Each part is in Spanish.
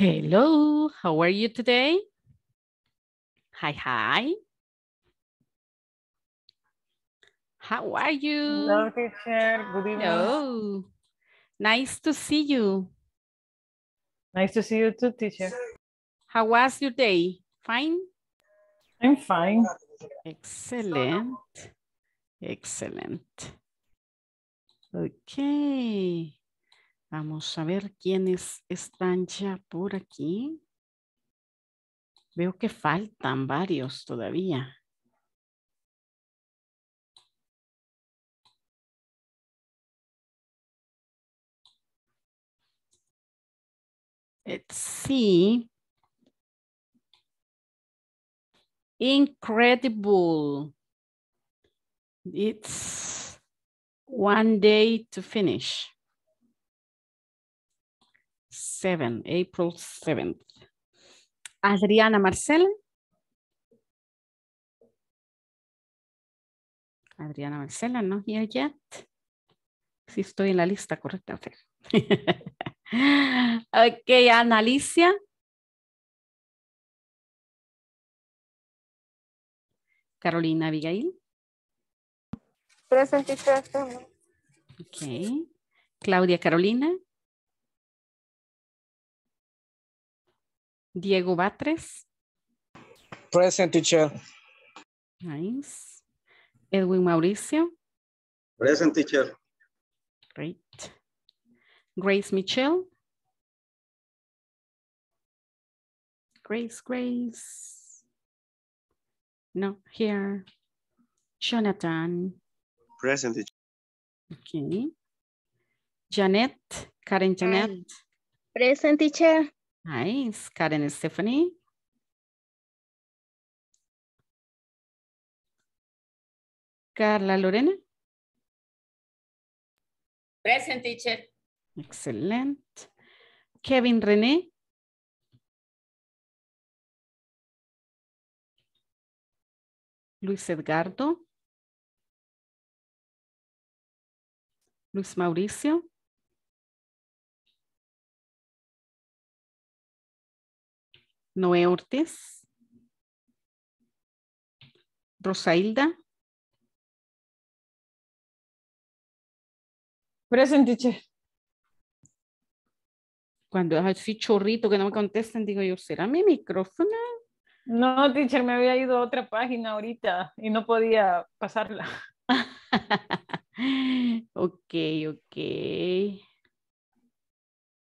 Hello, how are you today? Hi, hi. How are you? Hello, teacher. Good evening. Hello. Nice to see you. Nice to see you too, teacher. How was your day? Fine? I'm fine. Excellent. Excellent. Ok. Vamos a ver quiénes están ya por aquí. Veo que faltan varios todavía. Let's see. Incredible. It's one day to finish. April 7th. Adriana Marcela. Adriana Marcela, no here yet. Si estoy en la lista correcta. ok, Ana Alicia. Carolina Abigail. Present teacher. Ok. Claudia Carolina. Diego Batres. Present teacher. Nice. Edwin Mauricio. Present teacher. Great. Grace Michelle. Grace, Grace. No, here. Jonathan. Present teacher. Okay. Janet. Karen Janet. Present teacher. Nice. Karen Stephanie. Carla Lorena. Present teacher. Excellent. Kevin René. Luis Edgardo. Luis Mauricio. Noé Ortiz. Rosailda. Present, teacher. Cuando es así chorrito que no me contesten, digo yo, ¿será mi micrófono? No, teacher, me había ido a otra página ahorita y no podía pasarla. ok, ok.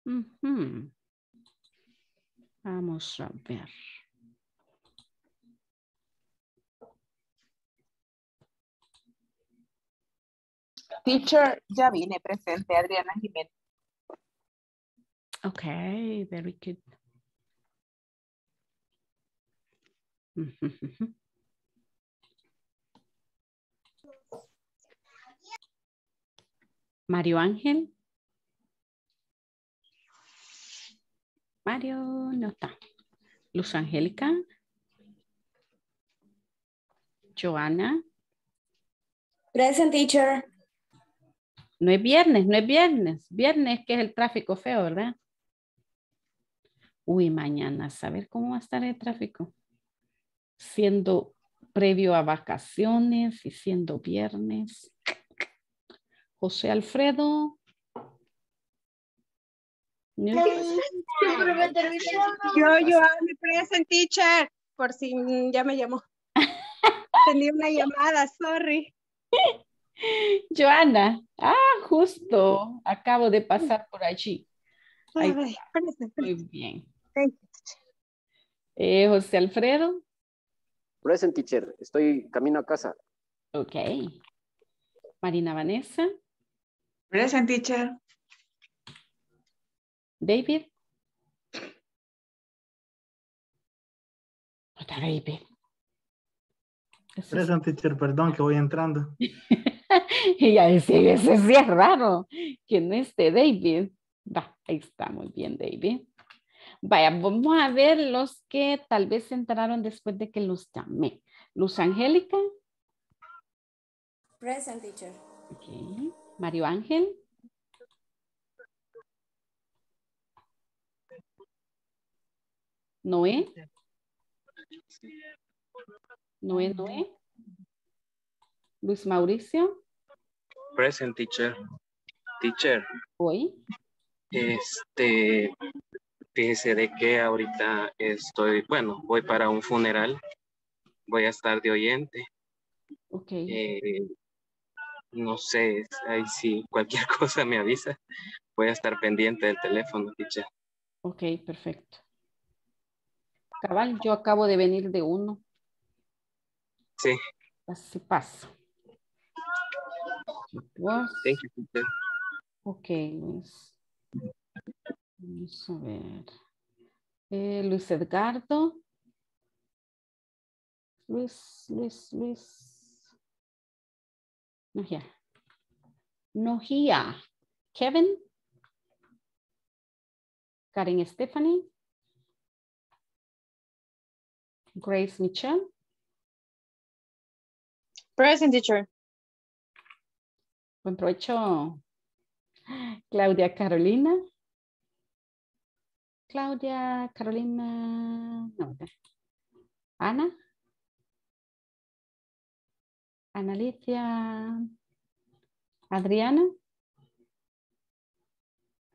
Ujú. Vamos a ver. Teacher, ya vine presente, Adriana Jiménez. Ok, very good. Mario Ángel. Mario no está. Luz Angélica. Joana. Present teacher. No es viernes, no es viernes. Viernes que es el tráfico feo, ¿verdad? Uy, mañana, a saber cómo va a estar el tráfico. Siendo previo a vacaciones y siendo viernes. José Alfredo. Yo, yo, mi present teacher. Por si ya me llamó. Tenía una llamada, sorry. Joana, ah, justo, acabo de pasar por allí. Ahí Muy bien. Thank you. Eh, José Alfredo, Present teacher, estoy camino a casa. ok. Marina Vanessa, Present teacher. David. Otra David. Eso es- Present teacher, perdón que voy entrando. y ya decía, ese sí es raro, que no esté David. Va, ahí está, muy bien, David. Vaya, vamos a ver los que tal vez entraron después de que los llamé. Luz Angélica, Present teacher. Mario Ángel, Noé. Noé, Noé. Luis Mauricio. Present teacher. Teacher, Hoy. este, fíjese de que ahorita estoy, bueno, voy para un funeral. Voy a estar de oyente. Ok. Eh, no sé, ahí sí, cualquier cosa me avisa. Voy a estar pendiente del teléfono, teacher. Ok, perfecto. Cabal, yo acabo de venir de uno. Sí, Así pasa. Was- thank you, teacher. Ok, Luis. Vamos a ver. Eh, Luis Edgardo. Luis, Luis, Luis. No here. No here. Kevin. Karen Stephanie. Grace Michelle. Present teacher. Buen provecho. Claudia Carolina. Claudia Carolina. No. Ana. Ana Alicia. Adriana.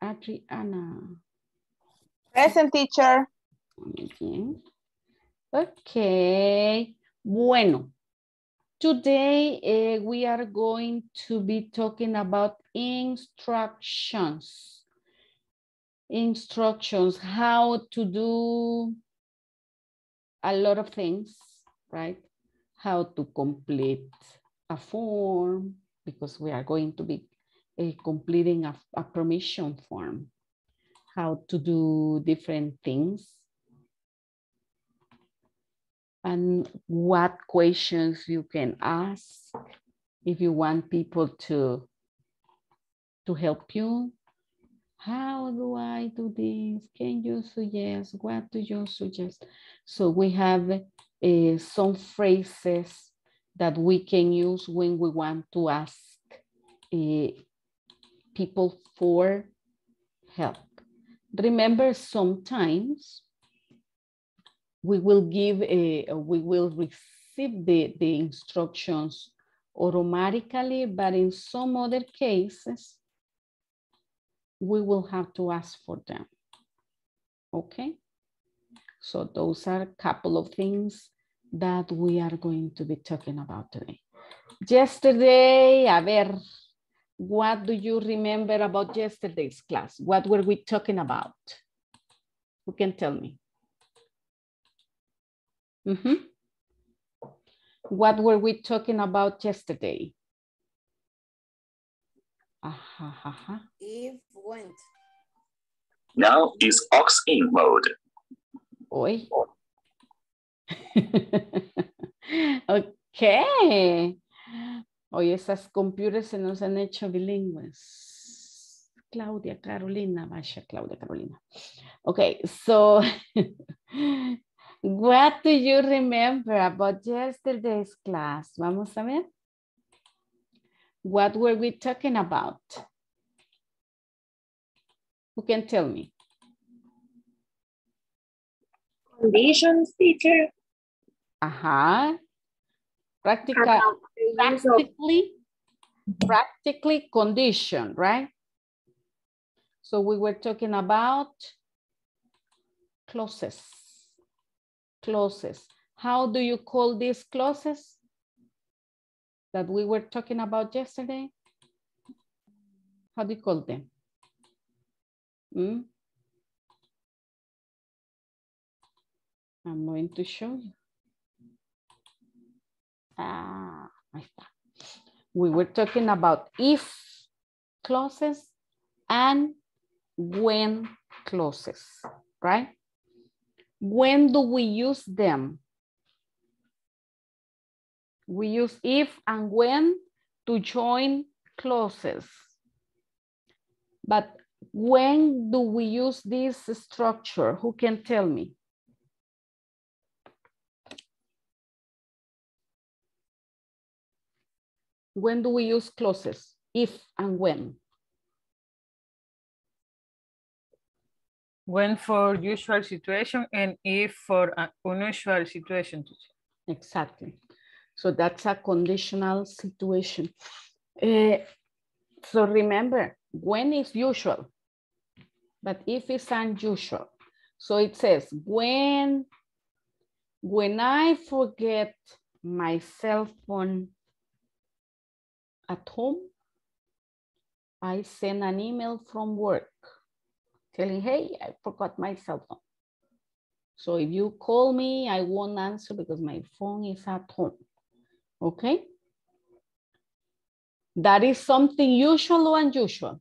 Adriana. Present teacher. Muy bien. Ok. Bueno. Today eh, we are going to be talking about instructions. Instructions, how to do a lot of things, right? How to complete a form, because we are going to be eh, completing a, a permission form. How to do different things and what questions you can ask if you want people to to help you. How do i do this? Can you suggest? What do you suggest? So we have uh, some phrases that we can use when we want to ask uh, people for help. Remember sometimes we will give a, we will receive the, the instructions automatically, but in some other cases, we will have to ask for them. Okay? So those are a couple of things that we are going to be talking about today. Yesterday, a ver, what do you remember about yesterday's class? What were we talking about? Who can tell me? Mhm. What were we talking about yesterday? Aha, aha, aha. If went. Now is ox in mode. Hoy. ok. Hoy esas computers se nos han hecho bilingües. Claudia Carolina, vaya Claudia Carolina. Okay, so what do you remember about yesterday's class? Vamos a ver. What were we talking about? Who can tell me? Conditions, teacher. Ajá. Practical, About the use practically, practically condition, right? So we were talking about clauses. Clauses. How do you call these clauses that we were talking about yesterday? How do you call them? Hmm? I'm going to show you. Ah. We were talking about if clauses and when clauses, right? When do we use them? We use if and when to join clauses. But when do we use this structure? Who can tell me? When do we use clauses? If and when? When for usual situation and if for unusual situation. Exactly. So that's a conditional situation. Eh, so remember, when is usual, but if it's unusual. So it says, when, when I forget my cell phone at home, I send an email from work telling, hey, I forgot my cell phone. So if you call me, I won't answer because my phone is at home. Okay? That is something usual or unusual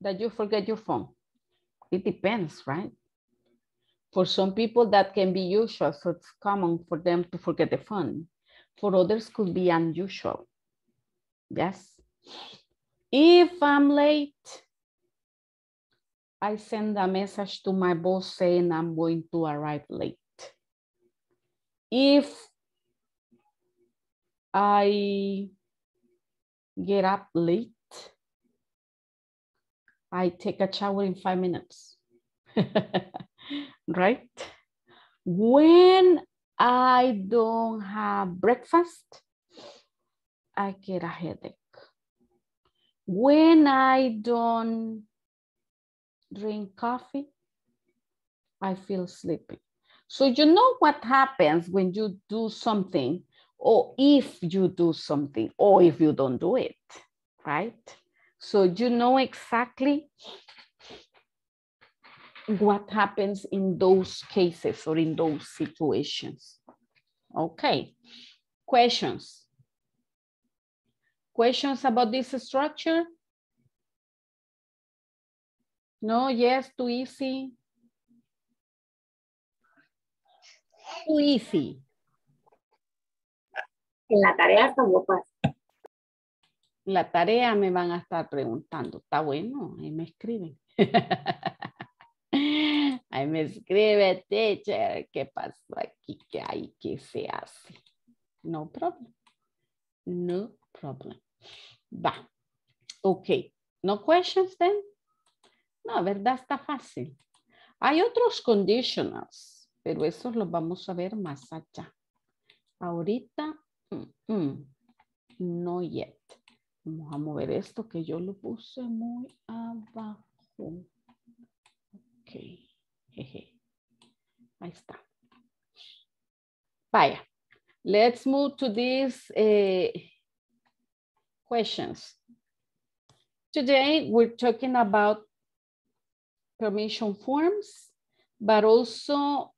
that you forget your phone. It depends, right? For some people that can be usual, so it's common for them to forget the phone. For others could be unusual. Yes. If I'm late, I send a message to my boss saying I'm going to arrive late. If I get up late, I take a shower in five minutes. right? When I don't have breakfast, I get a headache. When I don't drink coffee, I feel sleepy. So you know what happens when you do something or if you do something or if you don't do it, right? So you know exactly what happens in those cases or in those situations. Okay, questions? Questions about this structure? No, yes, too easy. Too easy. En la tarea como pasa. La tarea me van a estar preguntando. Está bueno, ahí me escriben. Ahí me escribe, teacher, ¿qué pasó aquí? ¿Qué hay? ¿Qué se hace? No problem. No problem. Va. Ok. No questions then? No, ¿verdad? Está fácil. Hay otros conditionals, pero esos los vamos a ver más allá. Ahorita, mm, mm, no yet. Vamos a mover esto que yo lo puse muy abajo. Ok. Ahí está. Vaya. Let's move to these eh, questions. Today, we're talking about permission forms, but also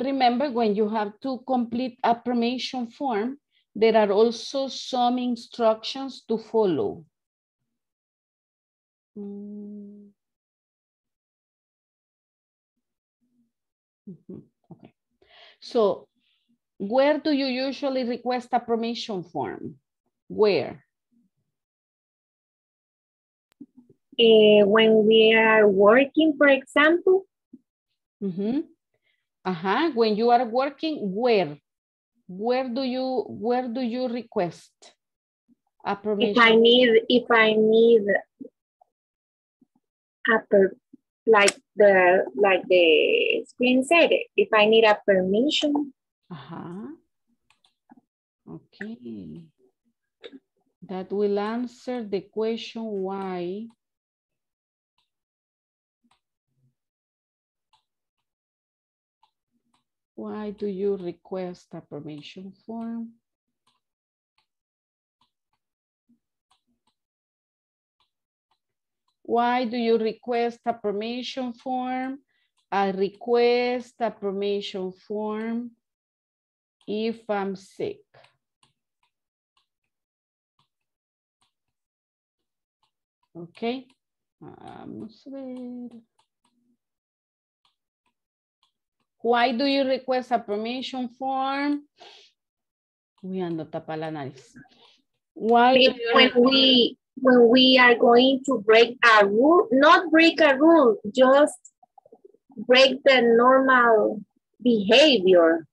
remember when you have to complete a permission form, there are also some instructions to follow. Mm. Mhm, Okay. So where do you usually request a permission form? Where? Eh, when we are working, for example, Mhm. Ajá, when you are working, where? Where do you, where do you request a permission? if I need, if I need a per, like the, like the screen said, if I need a permission, Ajá. Okay. That will answer the question why. Why do you request a permission form? Why do you request a permission form? I request a permission form if I'm sick. Ok. Vamos ver. Why do you request a permission form? Uy, ando tapa la nariz. Why when we, when we are going to break a rule, not break a rule, just break the normal behavior.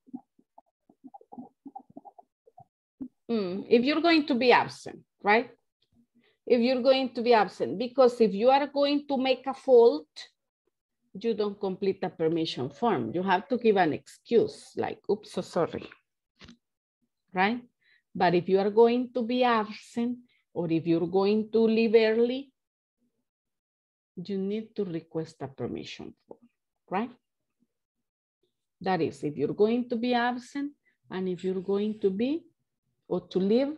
Mm, if you're going to be absent, right? If you're going to be absent, because if you are going to make a fault, you don't complete the permission form. You have to give an excuse like, oops, so sorry, right? But if you are going to be absent or if you're going to leave early, you need to request a permission form, right? That is, if you're going to be absent and if you're going to be or to leave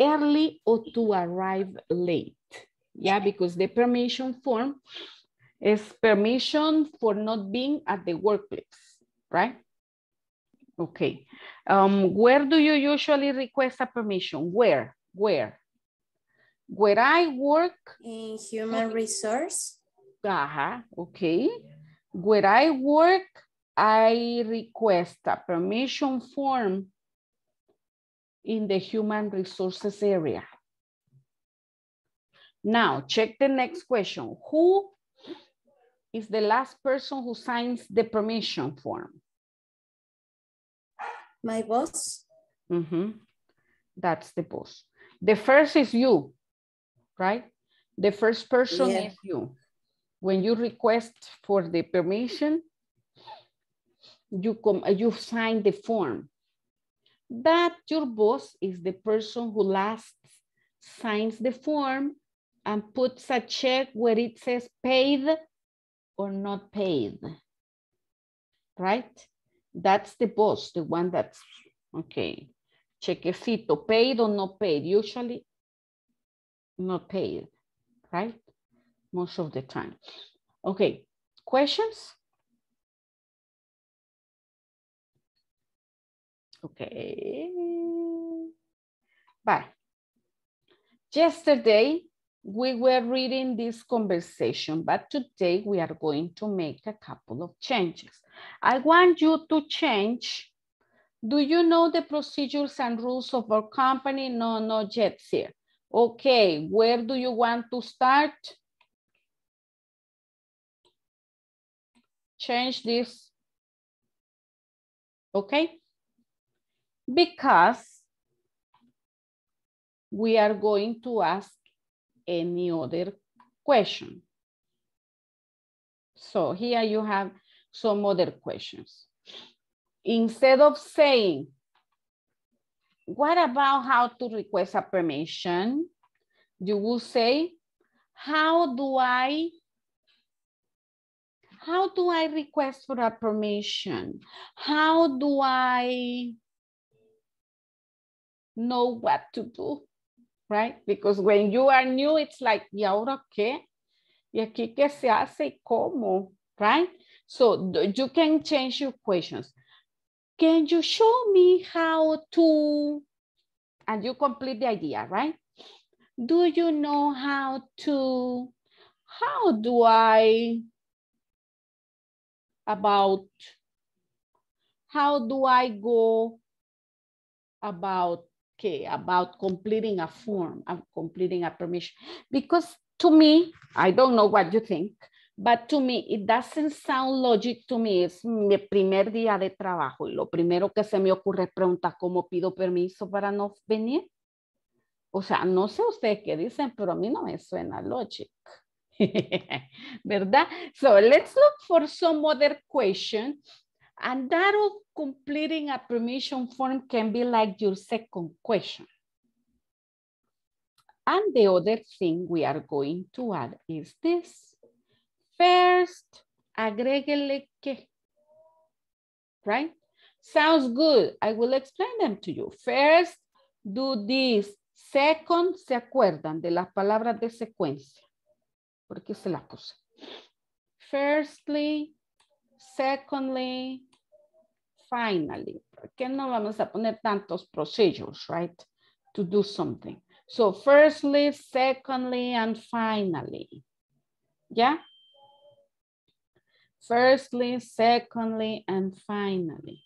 early or to arrive late. Yeah, because the permission form is permission for not being at the workplace, right? Okay. Um, where do you usually request a permission? Where? Where? Where I work? In human resource. Uh -huh, okay. Where I work, I request a permission form in the human resources area. Now, check the next question. Who is the last person who signs the permission form? My boss. Mm -hmm. That's the boss. The first is you, right? The first person yeah. is you. When you request for the permission, you come, you sign the form. But your boss is the person who last signs the form and puts a check where it says paid or not paid, right? That's the boss, the one that's, okay, chequecito, paid or not paid, usually not paid, right? Most of the time. Okay, questions? Okay. Bye. Yesterday, we were reading this conversation, but today we are going to make a couple of changes. I want you to change. Do you know the procedures and rules of our company? No, not yet, sir. Okay, where do you want to start? Change this. Okay? Because we are going to ask any other question. So here you have some other questions. Instead of saying, what about how to request a permission? You will say, how do I, how do I request for a permission? How do I know what to do? Right? Because when you are new, it's like, ¿y ahora qué? ¿Y aquí qué se hace y cómo? Right? So you can change your questions. Can you show me how to, and you complete the idea, right? Do you know how to, how do I, about, how do I go about okay, about completing a form, of completing a permission. Because to me, I don't know what you think, but to me, it doesn't sound logic to me. Es mi primer día de trabajo y lo primero que se me ocurre es preguntar cómo pido permiso para no venir. O sea, no sé ustedes qué dicen, pero a mí no me suena logic. ¿Verdad? So let's look for some other question and that of completing a permission form can be like your second question. And the other thing we are going to add is this. First, agréguele que. Right? Sounds good. I will explain them to you. First, do this. Second, ¿se acuerdan de las palabras de secuencia? Porque se las puse. Firstly, secondly, finally. ¿Por qué no vamos a poner tantos procedures, right? To do something. So firstly, secondly, and finally. Yeah? Firstly, secondly, and finally.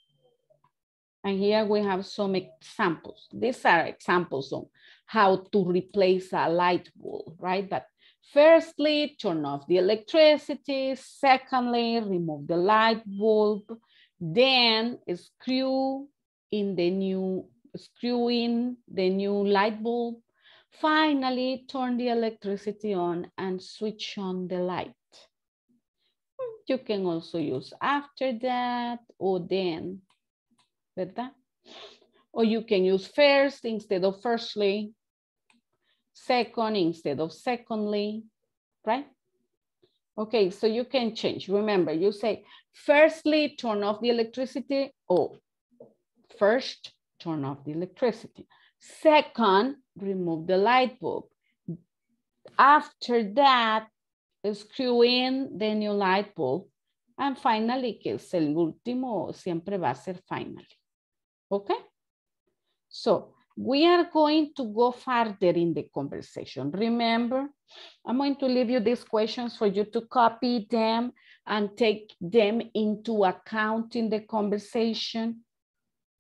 And here we have some examples. These are examples of how to replace a light bulb, right? But firstly, turn off the electricity. Secondly, remove the light bulb. Then screw in the new, screw in the new light bulb. Finally, turn the electricity on and switch on the light. You can also use after that or then, ¿verdad? Or you can use first instead of firstly, second instead of secondly, right? Okay, so you can change. Remember, you say, firstly, turn off the electricity, Oh, first, turn off the electricity. Second, remove the light bulb. After that, screw in the new light bulb. And finally, que es el último, siempre va a ser finally. Okay? So, we are going to go further in the conversation. Remember, I'm going to leave you these questions for you to copy them and take them into account in the conversation.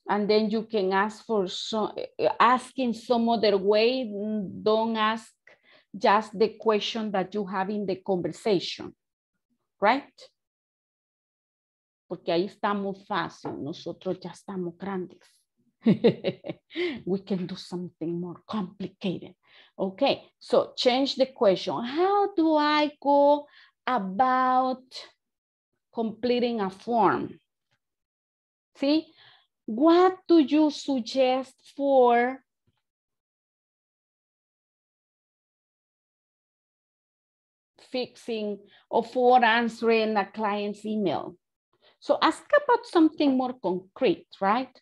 And then you can ask for some, ask in some other way. Don't ask just the question that you have in the conversation, right? Porque ahí estamos fácil, nosotros ya estamos grandes. we can do something more complicated. Okay, so change the question. How do I go about completing a form? See, what do you suggest for fixing or for answering a client's email? So ask about something more concrete, right?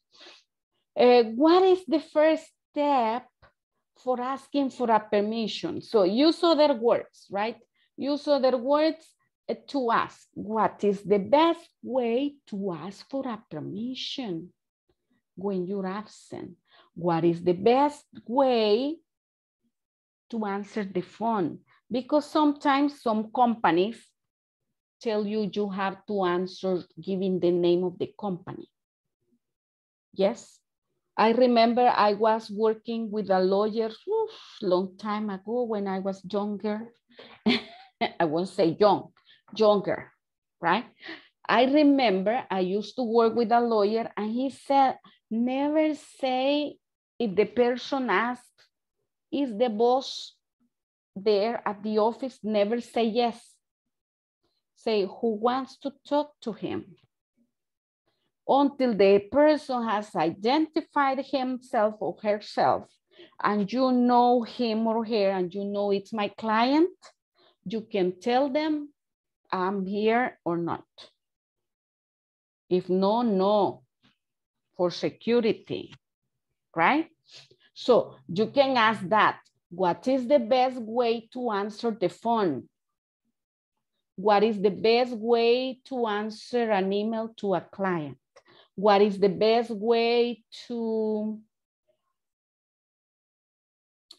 Uh, what is the first step for asking for a permission? So use other words, right? Use other words uh, to ask. What is the best way to ask for a permission when you're absent? What is the best way to answer the phone? Because sometimes some companies tell you you have to answer giving the name of the company. Yes, I remember I was working with a lawyer oof, long time ago when I was younger. I won't say young, younger, right? I remember I used to work with a lawyer and he said, never say if the person asks, is the boss there at the office, never say yes. Say who wants to talk to him until the person has identified himself or herself and you know him or her and you know it's my client, you can tell them I'm here or not. If no, no, for security, right? So you can ask that, what is the best way to answer the phone? What is the best way to answer an email to a client? What is the best way to,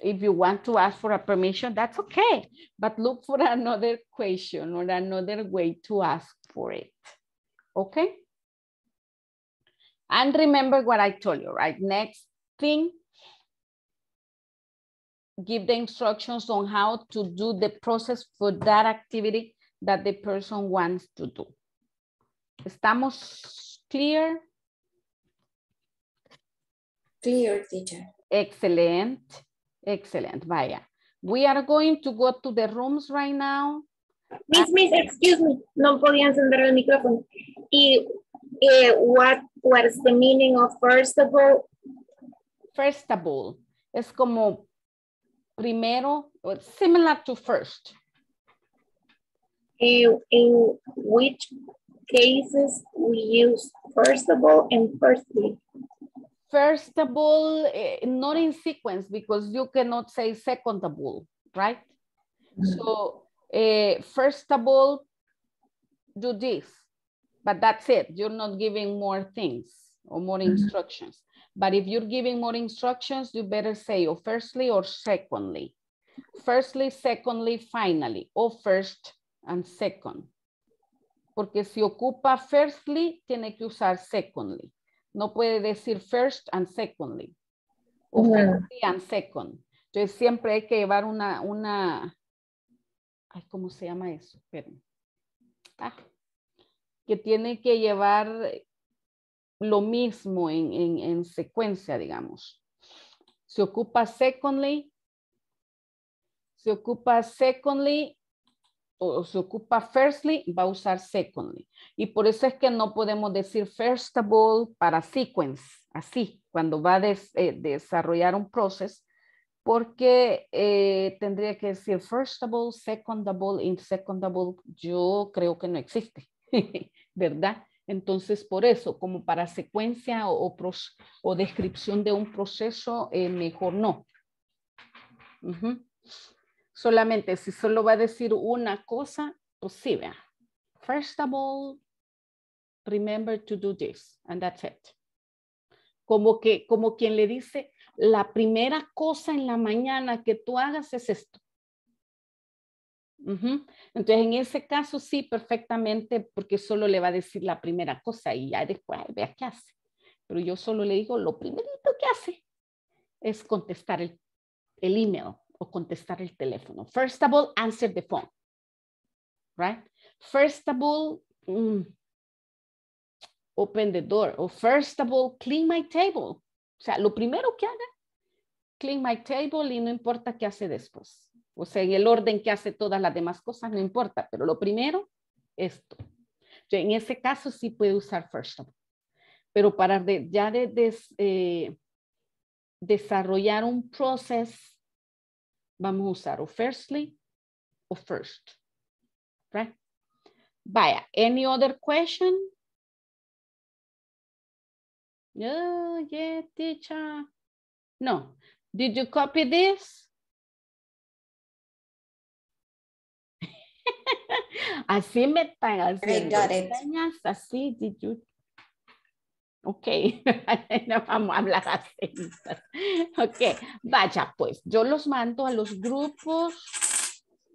if you want to ask for a permission, that's okay. But look for another question or another way to ask for it, okay? And remember what I told you, right? Next thing, give the instructions on how to do the process for that activity that the person wants to do. ¿Estamos clear? Clear, teacher. Excellent, excellent, vaya. We are going to go to the rooms right now. Miss, miss, excuse me, no podía encender el micrófono. Y eh, what, what is the meaning of first of all? First of all, es como primero, similar to first. In, in which cases we use first of all and firstly? First of all, eh, not in sequence because you cannot say second of all, right? Mm -hmm. So uh, first of all, do this, but that's it. You're not giving more things or more mm -hmm. instructions. But if you're giving more instructions, you better say or firstly or secondly. Firstly, secondly, finally, or first and second. Porque si ocupa firstly, tiene que usar secondly. No puede decir first and secondly. O Ujú. firstly and second. Entonces siempre hay que llevar una, una, ay, ¿cómo se llama eso? Esperen. Ah, que tiene que llevar lo mismo en, en, en secuencia, digamos. Se ocupa secondly, se ocupa secondly, o se ocupa firstly, va a usar secondly. Y por eso es que no podemos decir first of all para sequence, así, cuando va a des- eh, desarrollar un proceso, porque eh, tendría que decir first of all, second of all, in second of all, yo creo que no existe, ¿verdad? Entonces, por eso, como para secuencia o, o pros- o descripción de un proceso, eh, mejor no. Ujú. Solamente si solo va a decir una cosa, pues sí, vea. First of all, remember to do this, and that's it. Como que, como quien le dice, la primera cosa en la mañana que tú hagas es esto. Ujú. Entonces, en ese caso, sí, perfectamente, porque solo le va a decir la primera cosa y ya después vea qué hace. Pero yo solo le digo, lo primerito que hace es contestar el, el email o contestar el teléfono. First of all, answer the phone. Right? First of all, mm, open the door. O first of all, clean my table. O sea, lo primero que haga, clean my table y no importa qué hace después. O sea, en el orden que hace todas las demás cosas, no importa, pero lo primero, esto. Yo en ese caso sí puede usar first of all. Pero para de- ya de, des- eh, desarrollar un proceso, vamos a usar o firstly o first. Right? Vaya, any other question? Oh, yeah, teacher. No. Did you copy this? así me están haciendo got it. así, did you? Ok, no vamos a hablar así. Ok, vaya pues, yo los mando a los grupos.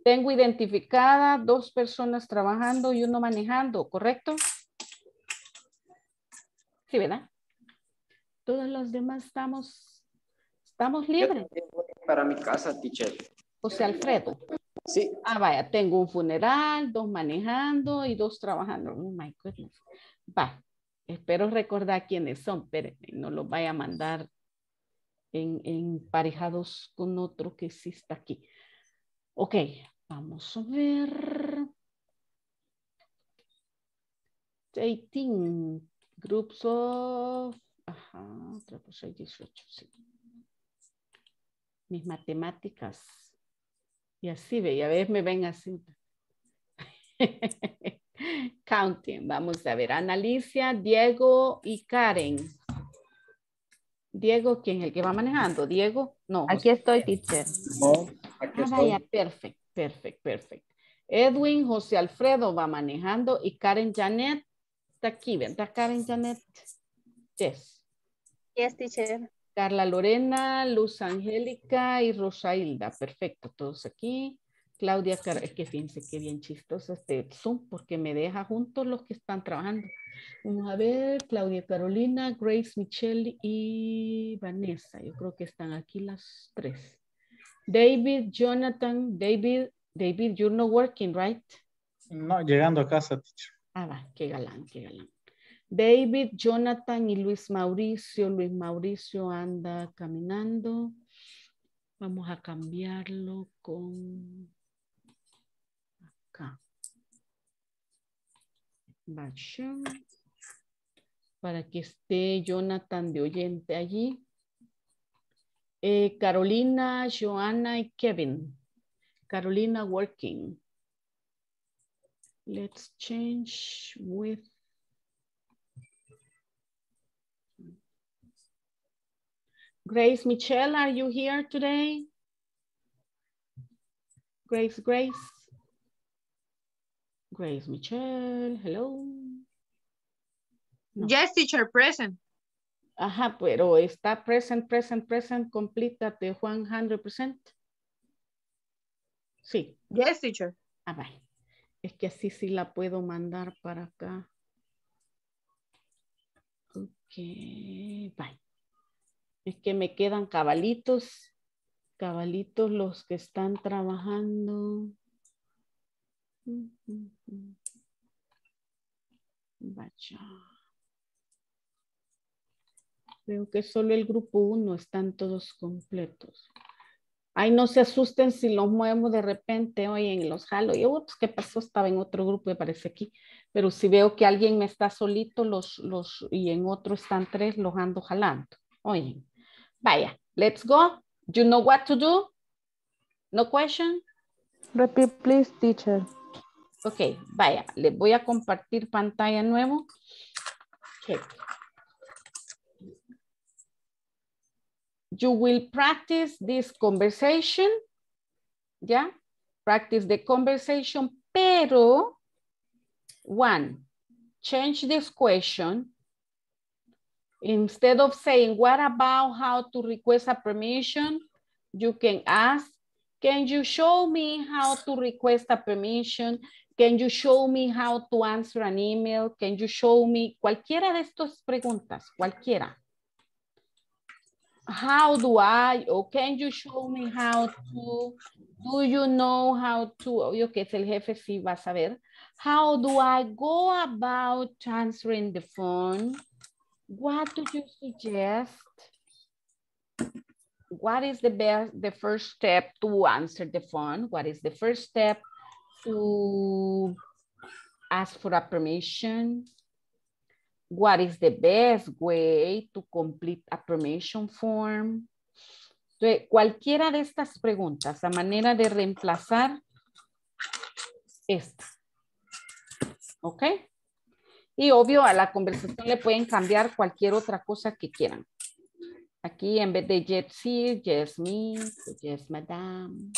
Tengo identificada dos personas trabajando y uno manejando, ¿correcto? Sí, ¿verdad? Todos los demás estamos, estamos libres. Para mi casa, teacher. José Alfredo. Sí. Ah, vaya, tengo un funeral, dos manejando y dos trabajando. Oh my goodness. Va, espero recordar quiénes son, pero no los vaya a mandar en, emparejados con otro que sí está aquí. Ok, vamos a ver. 18 groups of. Ajá, 3 por 6, 18, sí. Mis matemáticas. Y así ve, a veces me ven así. Counting, vamos a ver. Analicia, Diego y Karen. Diego, ¿quién es el que va manejando? Diego, no. Aquí estoy, teacher. No, aquí Ah, estoy. perfecto, perfecto, perfecto. Edwin, José Alfredo va manejando y Karen Janet está aquí, ¿verdad? Karen Janet. Yes. Yes, teacher. Carla Lorena, Luz Angélica y Rosailda. Perfecto, todos aquí. Claudia, es que fíjense que bien chistoso este Zoom porque me deja juntos los que están trabajando. Vamos a ver, Claudia Carolina, Grace Michelle y Vanessa. Yo creo que están aquí las tres. David, Jonathan, David, David, you're not working, right? No, llegando a casa, teacher. Ah, va, qué galán, qué galán. David, Jonathan y Luis Mauricio. Luis Mauricio anda caminando. Vamos a cambiarlo con Para que esté Jonathan de oyente allí. Eh, Carolina, Joana y Kevin. Carolina working. Let's change with Grace Michelle, are you here today? Grace, Grace. Grace Michelle, hello. No. Yes, teacher, present. Ajá, pero está present, present, present, complítate 100%. Sí. Yes, teacher. Ah, vale. Es que así sí la puedo mandar para acá. Ok, bye. Es que me quedan cabalitos, cabalitos los que están trabajando. Vaya. Creo que solo el grupo 1 están todos completos. Ay, no se asusten si los muevo de repente, oye, en los jalo. Y, ups, ¿qué pasó? Estaba en otro grupo, me parece aquí. Pero si veo que alguien me está solito los, los, y en otro están tres, los ando jalando. Oye, vaya, let's go. You know what to do? No question? Repeat, please, teacher. Ok, vaya, les voy a compartir pantalla nuevo. Okay. You will practice this conversation. ¿Ya? Practice the conversation, pero one, change this question. Instead of saying, what about how to request a permission? You can ask, can you show me how to request a permission? Can you show me how to answer an email? Can you show me cualquiera de estas preguntas, cualquiera. How do I, or can you show me how to, do you know how to, yo que es el jefe, sí va a saber. How do I go about answering the phone? What do you suggest? What is the best, the first step to answer the phone? What is the first step to ask for a permission? What is the best way to complete a permission form? Entonces, cualquiera de estas preguntas, a manera de reemplazar esta. ¿Ok? Y obvio, a la conversación le pueden cambiar cualquier otra cosa que quieran. Aquí en vez de yes, sí, yes, me, yes, madam.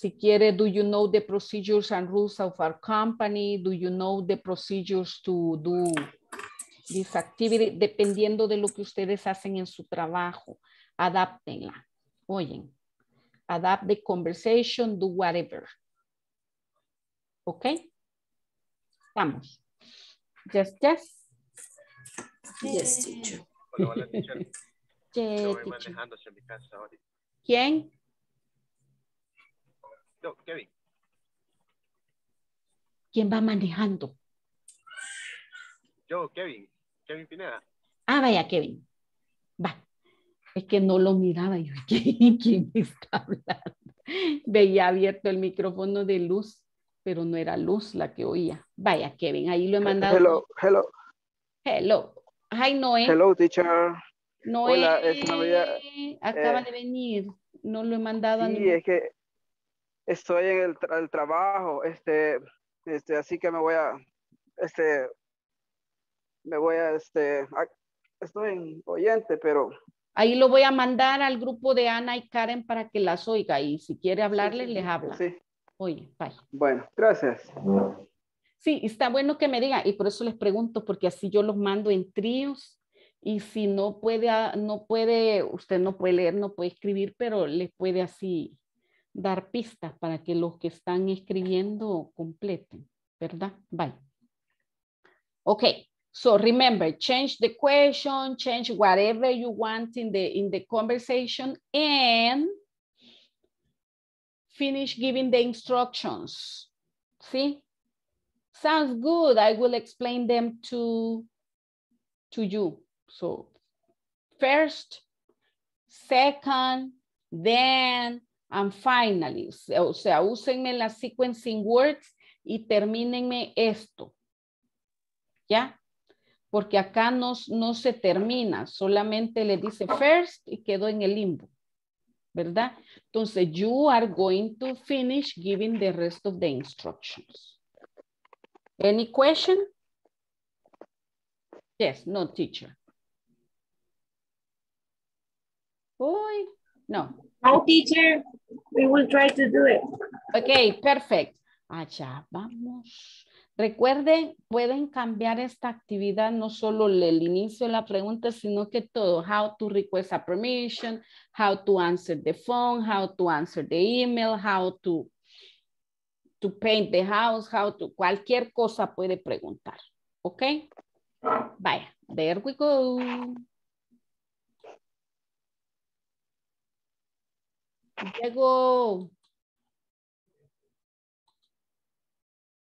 Si quiere, do you know the procedures and rules of our company? Do you know the procedures to do this activity? Dependiendo de lo que ustedes hacen en su trabajo, adáptenla. Oyen, adapt the conversation, do whatever. ¿Ok? Vamos. Yes, yes. Yes, teacher. Hola, hola, teacher. Yeah, Yo voy teacher. manejando hacia mi casa ahorita. ¿Quién? Yo, Kevin. ¿Quién va manejando? Yo, Kevin. Kevin Pineda. Ah, vaya, Kevin. Va. Es que no lo miraba yo. ¿Quién, quién está hablando? Veía abierto el micrófono de luz, pero no era luz la que oía. Vaya, Kevin, ahí lo he mandado. Hello, hello, Hello. Hi, Noé. hello, teacher. Noé Hola, es Navidad. acaba Eh, de venir. No lo he mandado a Sí, ningún- es que estoy en el, tra- el trabajo, este, este, así que me voy a, este, me voy a, este, a- estoy en oyente, pero Ahí lo voy a mandar al grupo de Ana y Karen para que las oiga y si quiere hablarle, les habla. sí. Oye, bye. bueno, gracias. Sí, está bueno que me digan y por eso les pregunto, porque así yo los mando en tríos y si no puede, ah, no puede, usted no puede leer, no puede escribir, pero les puede así dar pistas para que los que están escribiendo completen, ¿verdad? Bye. Okay, so remember, change the question, change whatever you want in the, in the conversation and finish giving the instructions. See? Sounds good. I will explain them to, to you. So first, second, then, and finally. O sea, úsenme las sequencing words y termínenme esto. ¿Ya? Porque acá no, no se termina, solamente le dice first y quedó en el limbo. ¿Verdad? Entonces, you are going to finish giving the rest of the instructions. Any question? Yes, no teacher. Uy, no. No, teacher. We will try to do it. Ok, perfect. Allá vamos. Recuerden, pueden cambiar esta actividad, no solo el inicio de la pregunta, sino que todo. How to request a permission, how to answer the phone, how to answer the email, how to, to paint the house, how to, cualquier cosa puede preguntar. ¿Ok? Vaya, there we go. Diego.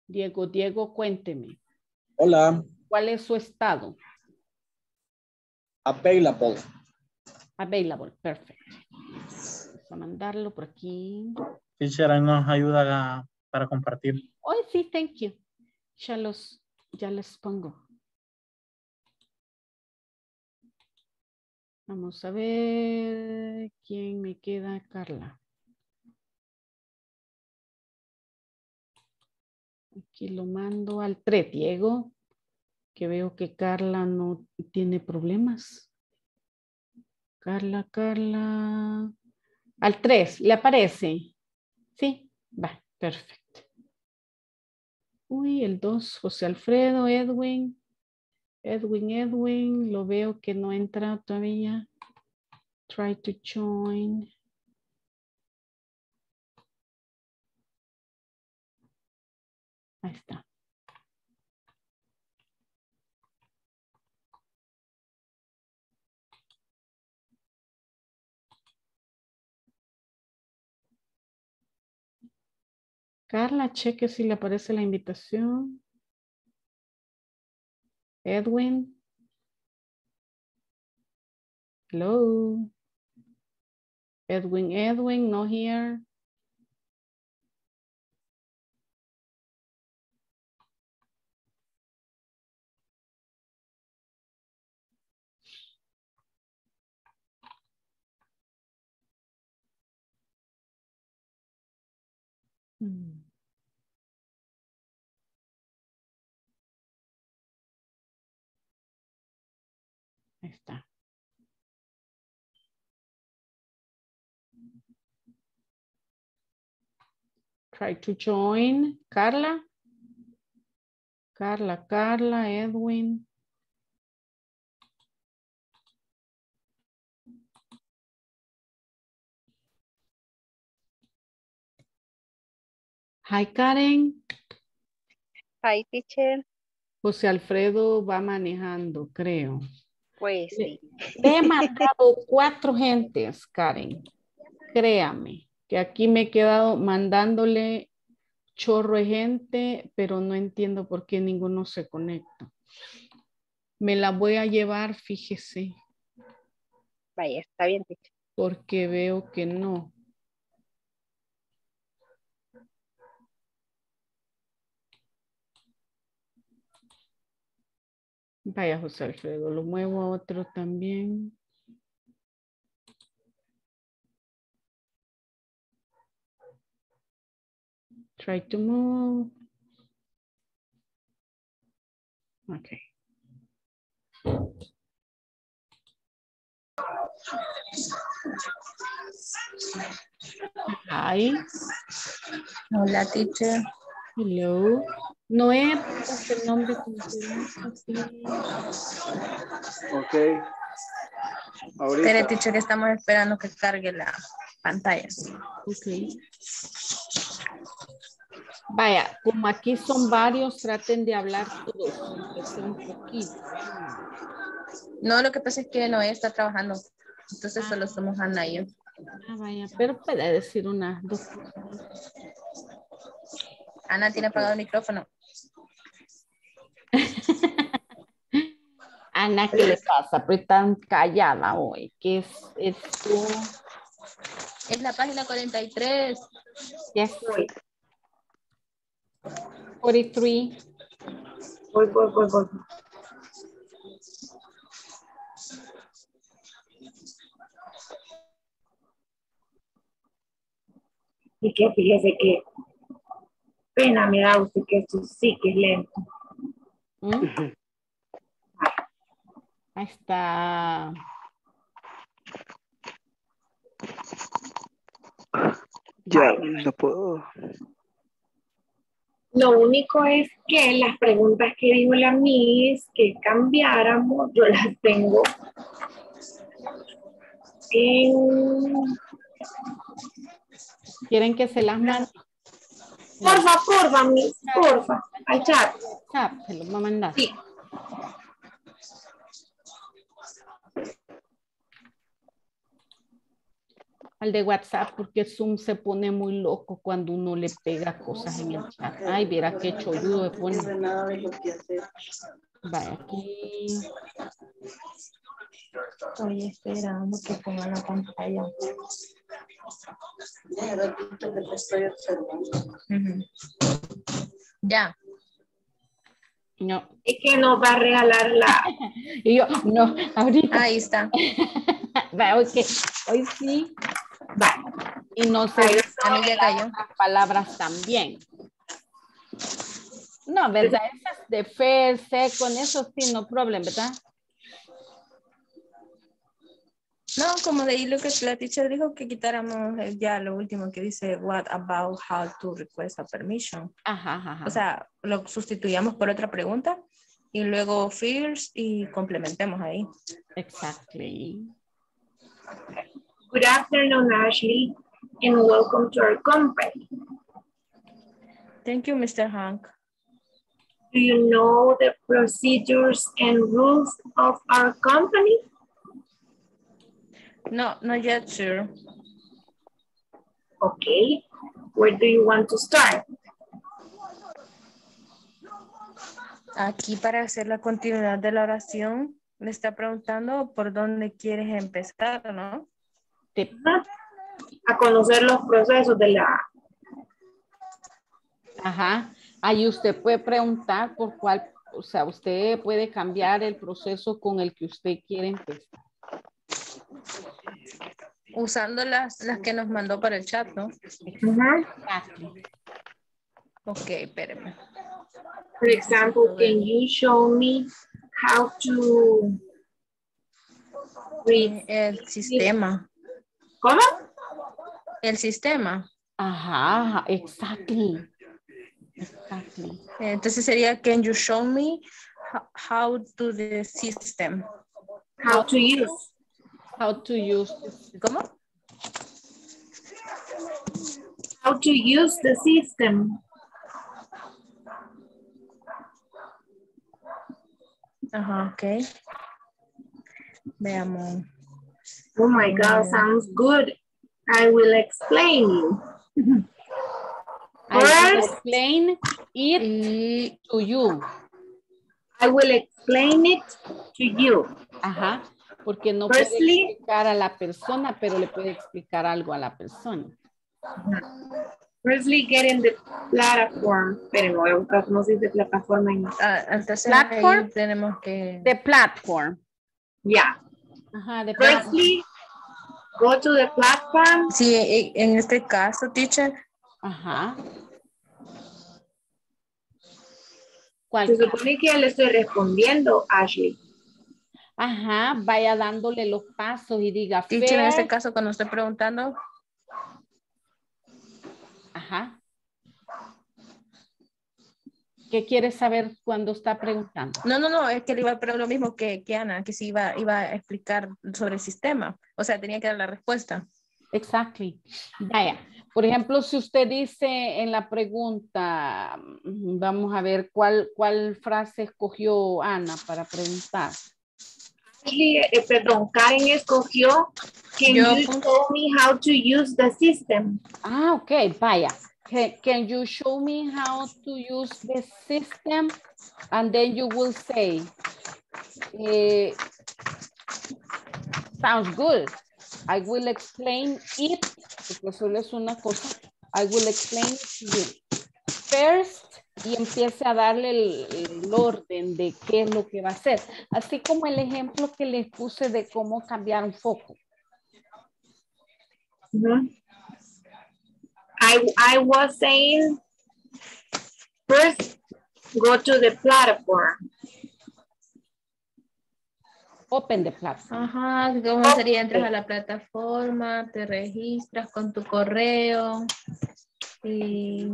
Diego, Diego, cuénteme. Hola, ¿Cuál es su estado? available. Available, perfect. a mandarlo por aquí. Teacher, nos ayuda a- para compartir. Hoy sí, thank you. Ya los, ya les pongo. Vamos a ver quién me queda, Carla. Aquí lo mando al 3, Diego, que veo que Carla no tiene problemas. Carla, Carla. Al 3, ¿le aparece? Sí, va, perfecto. Uy, el 2, José Alfredo, Edwin. Edwin, Edwin, lo veo que no entra todavía. Try to join. Ahí está. Carla, cheque si le aparece la invitación. Edwin. Hello. Edwin, Edwin, no here. Mm. Try to join. Carla. Carla, Carla, Edwin. Hi, Karen. Hi, teacher. José Alfredo va manejando, creo. Pues sí. He mandado cuatro gentes, Karen. Créame, que aquí me he quedado mandándole chorro de gente, pero no entiendo por qué ninguno se conecta. Me la voy a llevar, fíjese, Vaya, está bien, porque veo que no. Vaya, José Alfredo, lo muevo a otro también. Try to move. Okay. Hi. Hola, teacher. Hello. Noé, ¿es el nombre. Ok. Espere, Ahorita. teacher, que estamos esperando que cargue la pantalla. Ok. Vaya, como aquí son varios, traten de hablar todos, aunque sea un poquito. No, lo que pasa es que Noé está trabajando. Entonces solo somos Ana y yo. Ah, vaya, pero puede decir unas dos. Ana tiene apagado el micrófono. Ana, ¿qué le pasa? Pues tan callada hoy. ¿Qué es esto? Es la página 43. Yes. 43. Voy, voy, voy, voy. Y que fíjese que pena me da usted que esto sí que es lento. ¿Mm? Ahí está. Ya, no puedo. Lo único es que las preguntas que dijo la Miss que cambiáramos, yo las tengo en... ¿Quieren que se las mande? Porfa, porfa, Miss, porfa, al chat. Chat, se los va a mandar. Sí. Al de WhatsApp, porque Zoom se pone muy loco cuando uno le pega cosas en el chat. Ay, verá qué cholludo de pone. Vaya, aquí. Estoy esperando que ponga la pantalla. Ya. No. Es que nos va a regalar la... Y yo, no, ahorita. Ahí está. Va, ok, hoy sí. Y no sé A mí ya cayó. las palabras también. No, ¿verdad? Esas de fe, con eso sí, no problem, ¿verdad? No, como de ahí lo que la teacher dijo que quitáramos eh, ya lo último que dice what about how to request a permission. Ajá, ajá. O sea, lo sustituyamos por otra pregunta y luego fears y complementemos ahí. Exactly. Good afternoon, Ashley, and welcome to our company. Thank you, Mr. Hank. Do you know the procedures and rules of our company? No, not yet, sir. Okay, where do you want to start? Aquí para hacer la continuidad de la oración, me está preguntando por dónde quieres empezar, ¿no? A conocer los procesos de la... Ajá. Ahí usted puede preguntar por cuál, o sea, usted puede cambiar el proceso con el que usted quiere empezar. Usando las, las que nos mandó para el chat, ¿no? Exactly. Ok, espérame. For example, can you show me how to read El sistema. ¿Cómo? El sistema. Ajá, exactly. Exactly. Entonces sería, can you show me ho- how to the system? How to use. How to use. ¿Cómo? How to use the system. Ajá, ok. Veamos. Oh my God, sounds good. I will explain you. I will explain it to you. I will explain it to you. Ajá. Porque no puede Firstly- explicar a la persona, pero le puede explicar algo a la persona. Firstly, get in the platform. Pero voy a buscar cómo se dice plataforma en Ah, entonces Platform. tenemos que... The platform. Yeah. Ajá. Firstly, go to the platform. Sí, e- en este caso, teacher, Ajá. ¿Cuál? Se supone que ya le estoy respondiendo, Ashley. Ajá, vaya dándole los pasos y diga teacher, en este caso, cuando estoy preguntando, Ajá. ¿Qué quiere saber cuando está preguntando? no, no, no, es que le iba a preguntar lo mismo que, que Ana, que si iba, iba a explicar sobre el sistema. O sea, tenía que dar la respuesta. Exactly. Vaya, por ejemplo, si usted dice en la pregunta, mm, vamos a ver cuál, cuál frase escogió Ana para preguntar. Ashley, eh, perdón, Karen escogió Can Yo you show me how to use the system? Ah, ok, vaya. Can, you show me how to use the system? And then you will say, eh, sounds good. I will explain it, porque solo es una cosa. I will explain it to you. First, y empiece a darle el, orden de qué es lo que va a hacer. Así como el ejemplo que les puse de cómo cambiar un foco. I, I was saying, first, go to the platform. Open the platform. Ajá, ¿cómo sería? Entras a la plataforma, te registras con tu correo y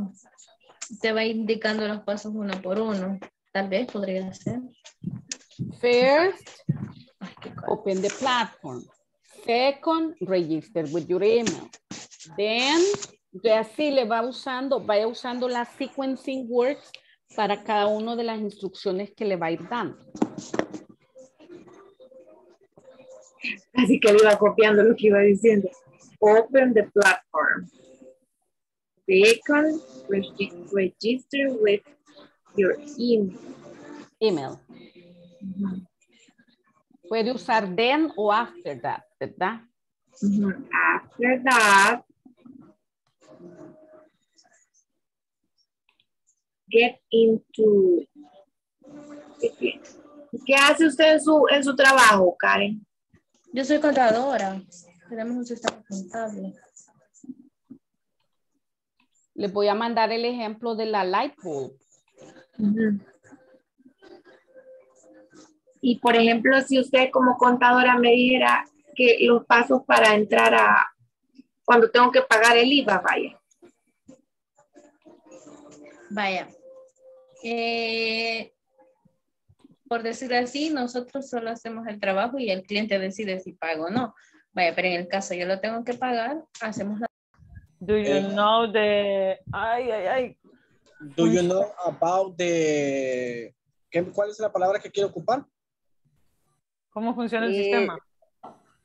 te va indicando los pasos uno por uno. Tal vez podría ser. First, open the platform. Second, register with your email. Then, de así le va usando, vaya usando las sequencing words para cada una de las instrucciones que le va a ir dando. Así que le iba copiando lo que iba diciendo. Open the platform. Regi- register with your email. Email. Puede usar then o after that, ¿verdad? After that, get into... ¿Qué, qué hace usted en su, en su trabajo, Karen? Yo soy contadora. Tenemos un sistema contable. Les voy a mandar el ejemplo de la light bulb. Y por ejemplo, si usted como contadora me dijera que los pasos para entrar a cuando tengo que pagar el IVA, vaya. Vaya. Eh, por decirlo así, nosotros solo hacemos el trabajo y el cliente decide si paga o no. Vaya, pero en el caso yo lo tengo que pagar, hacemos la... Do you Eh. know the... Ay, ay, ay. Do you know about the... ¿qué- ¿Cuál es la palabra que quiere ocupar? ¿Cómo funciona el Eh, sistema?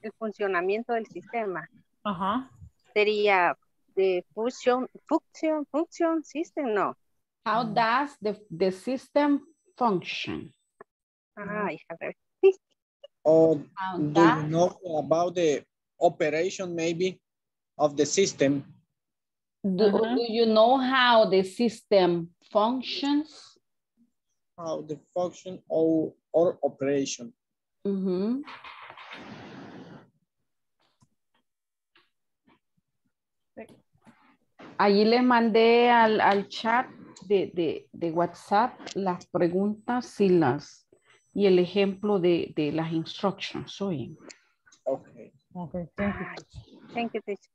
El funcionamiento del sistema Ajá. sería de function, function, function system, no. How does the, the system function? Ay, a ver. Or How do you know about the operation maybe of the system? Do, do you know how the system functions? How the function or, or operation? Ujú. Allí les mandé al, al chat de, de- de WhatsApp las preguntas y, las, y el ejemplo de, de las instructions. Oye. Okay. Okay, thank you. Thank you, teacher.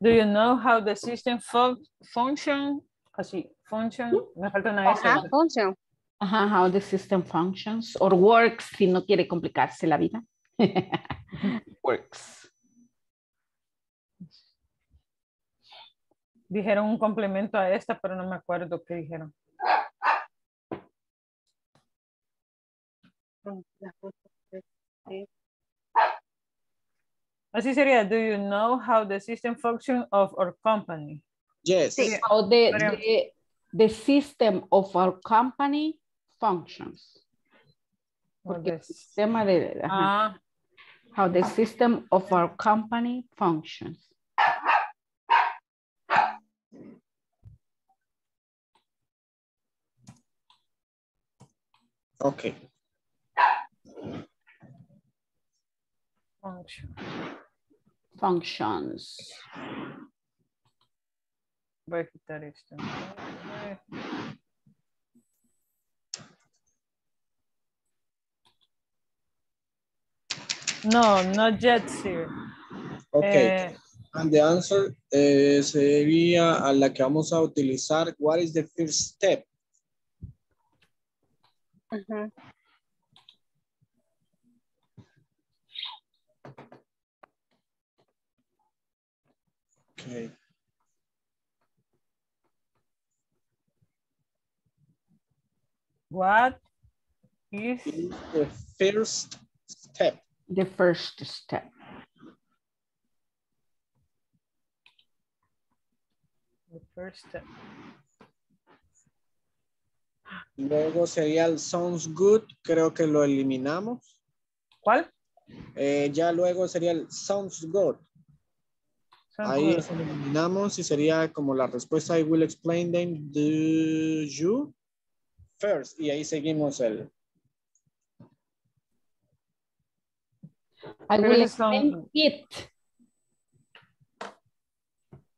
Do you know how the system fun function? Así, function. Me falta una S. Ajá, function. Ajá, how the system functions or works si no quiere complicarse la vida. works. Dijeron un complemento a esta, pero no me acuerdo qué dijeron. Así sería, do you know how the system function of our company? Yes. How the, the, the system of our company functions. Or Porque el sistema de, ajá. Ah, how the system of our company functions. Okay. function. Functions. Voy a quitar esto. No, not yet, sir. Okay. Eh, And the answer eh, sería a la que vamos a utilizar. What is the first step? Ujú. Okay. what is The first step. The first step. the first step? Luego sería el sounds good. Creo que lo eliminamos. ¿Cuál? Eh, ya luego sería el sounds good. Sounds Ahí good. lo eliminamos y sería como la respuesta I will explain them do you first. Y ahí seguimos el. I will explain it.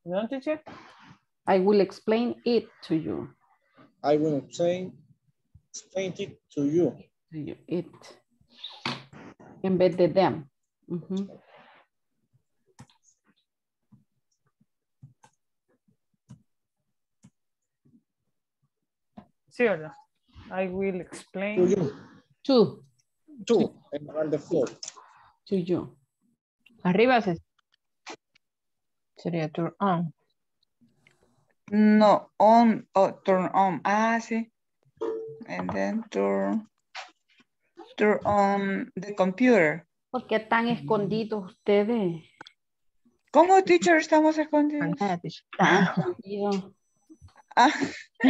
¿No, teacher? I will explain it to you. I will explain, explain it to you. To you, It. En vez de them. Ujú. Sí, ¿verdad? I will To explain. you. To, To. And on the floor. to you. Arriba se- sería turn on. No, on, oh, turn on. Ah, sí. And then turn, turn on the computer. ¿Por qué tan escondidos ustedes? ¿Cómo, teacher, estamos escondidos? Tan escondidos. Ah,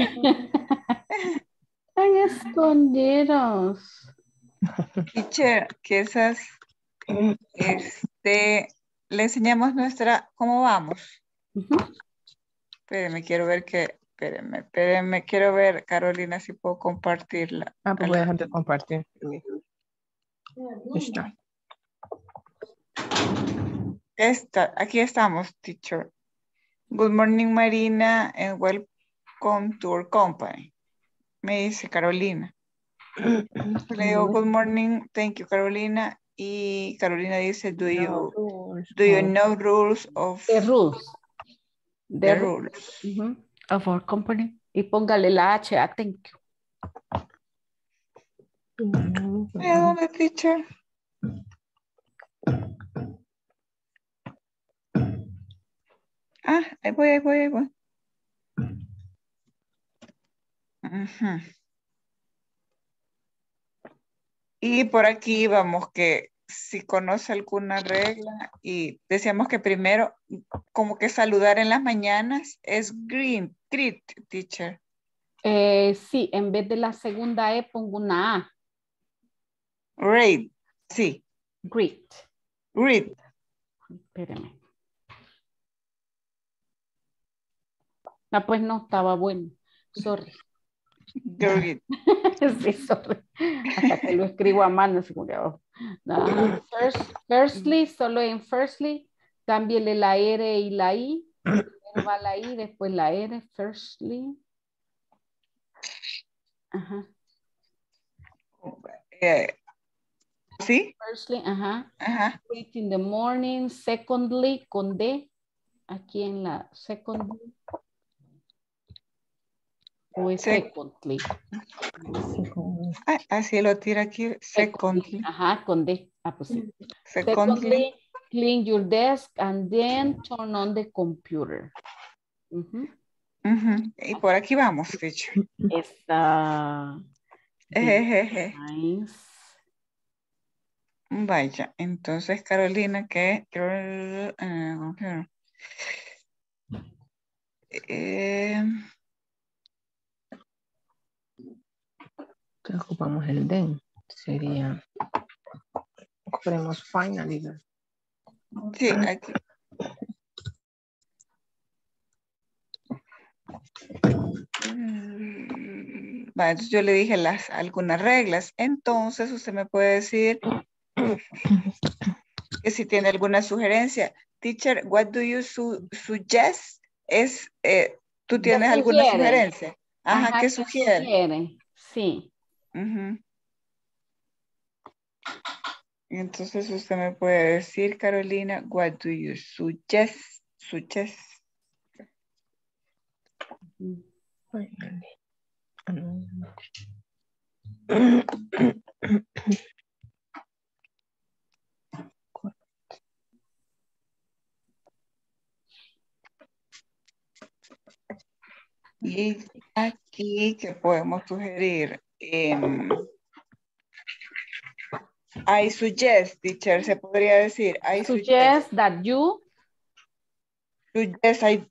Tan escondidos. teacher, que esas, este, le enseñamos nuestra, ¿cómo vamos? Espéreme, quiero ver que Espérenme, espérenme. Quiero ver, Carolina, si puedo compartirla. Ah, pues voy a dejar de compartir. Listo. Esta, aquí estamos, teacher. Good morning, Marina, and welcome to our company. Me dice Carolina. Le digo good morning, thank you, Carolina. Y Carolina dice, do you, do you know rules of The rules. The rules? Of our company. Y póngale la H a thank you. ¿Y a dónde, teacher? Ah, ahí voy, ahí voy, ahí voy. Y por aquí vamos que si conoce alguna regla y decíamos que primero como que saludar en las mañanas es green, greet, teacher. Eh, sí, en vez de la segunda E pongo una A. Great, sí. Great. Great. Espérame. Ah, pues no, estaba bueno. Sorry. Great. sí, sorry. Hasta que lo escribo a mano. oh. No, first- firstly, solo en firstly, cámbiele la R y la I. Primero va la I, después la R. Firstly. Ajá. Eh, ¿Sí? Firstly, ajá. Ajá. In the morning. Secondly, con D. Aquí en la secondly. O es secondly. Ah, así lo tira aquí. Secondly. Ajá, con D. Ah, pues sí. Secondly. Secondly, clean your desk and then turn on the computer. Ujú. Ujú. Y por aquí vamos, teacher. Está Ejejeje. nice. Vaya, entonces Carolina, que eh, computer. Eh, Entonces ocupamos el then. Sería. Ponemos finally. sí, aquí. Mm, Va, entonces yo le dije las algunas reglas. Entonces usted me puede decir que si tiene alguna sugerencia. Teacher, what do you su- suggest? Es, eh, ¿tú tienes alguna sugerencia? Ajá, Ajá, ¿qué sugiere? sugiere? Sí. Ujú. Entonces usted me puede decir, Carolina, what do you suggest? Suggest. Y aquí que podemos sugerir. Em, I suggest, teacher, se podría decir. I Suggest that you. Suggest, I,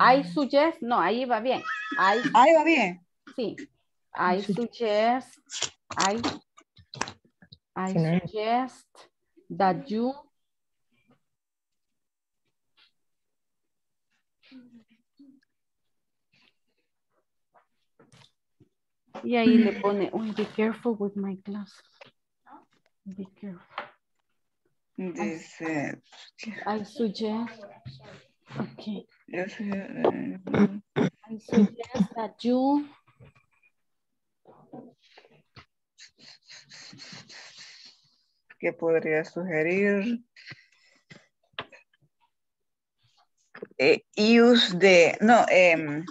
I suggest. No, ahí va bien. I, ahí va bien. sí. I suggest. I, I suggest that you. Y ahí le pone, uy, be careful with my glasses. Be careful. Dice, I suggest, okay. I suggest that you ¿Qué podría sugerir? Eh, use de, no, y-